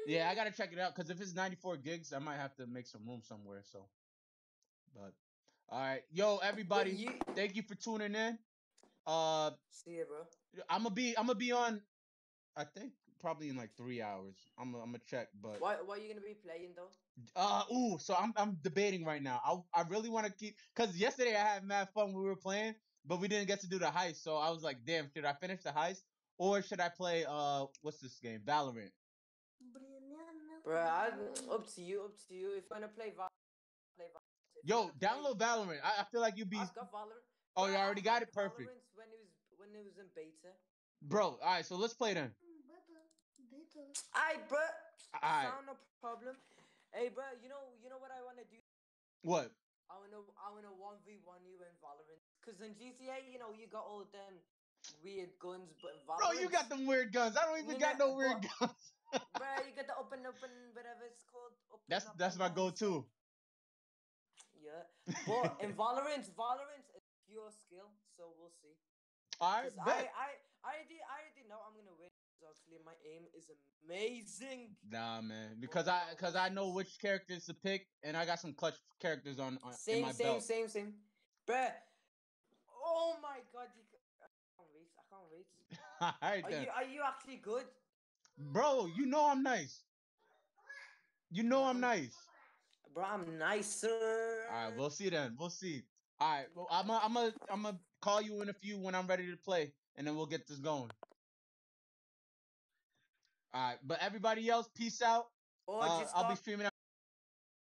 Yeah, I gotta check it out because if it's 94 gigs, I might have to make some room somewhere. So, but All right, yo, everybody, you- thank you for tuning in. Uh, See ya, bro. I'm gonna be I'm gonna be on. I think probably in like three hours. I'm I'm gonna check, but Why, why are you gonna be playing though? uh, ooh, so I'm I'm debating right now. I I really want to keep because yesterday I had mad fun we were playing, but we didn't get to do the heist. So I was like, damn, should I finish the heist or should I play uh what's this game, Valorant? Bro, I, up to you, up to you. If you wanna play Val, play Val. If Yo, download Valorant. I, I feel like you'd be. I've got Valorant. Oh, you already got it. Perfect, Valorant when it was when it was in beta. bro. All right, so let's play then. Aye, bro. Aight. Sound no problem. Hey, bro, you know you know what I wanna do? What? I wanna I wanna one v one you in Valorant. Cause in GTA, you know, you got all them weird guns, but Valorant, Bro, you got them weird guns. I don't even got no weird but- guns. Bro, you got the open open whatever it's called. Open That's that's my go-to. Yeah, but in Valorant, Valorant is pure skill, so we'll see. All right, 'Cause I, bet. I, I I already, I already know I'm gonna win. Obviously, my aim is amazing. Nah, man, because I because I know which characters to pick, and I got some clutch characters on, on in Same, my same, belt. same, same. Bruh. Oh my god, you, I can't wait. I can't wait. All right, Are then. you, are you actually good? Bro. You know I'm nice. You know I'm nice. Bro, I'm nicer. All right, we'll see then. We'll see. All right, well, I'm gonna I'm gonna I'm gonna call you in a few when I'm ready to play, and then we'll get this going. All right, but everybody else, peace out. Uh, I'll be streaming.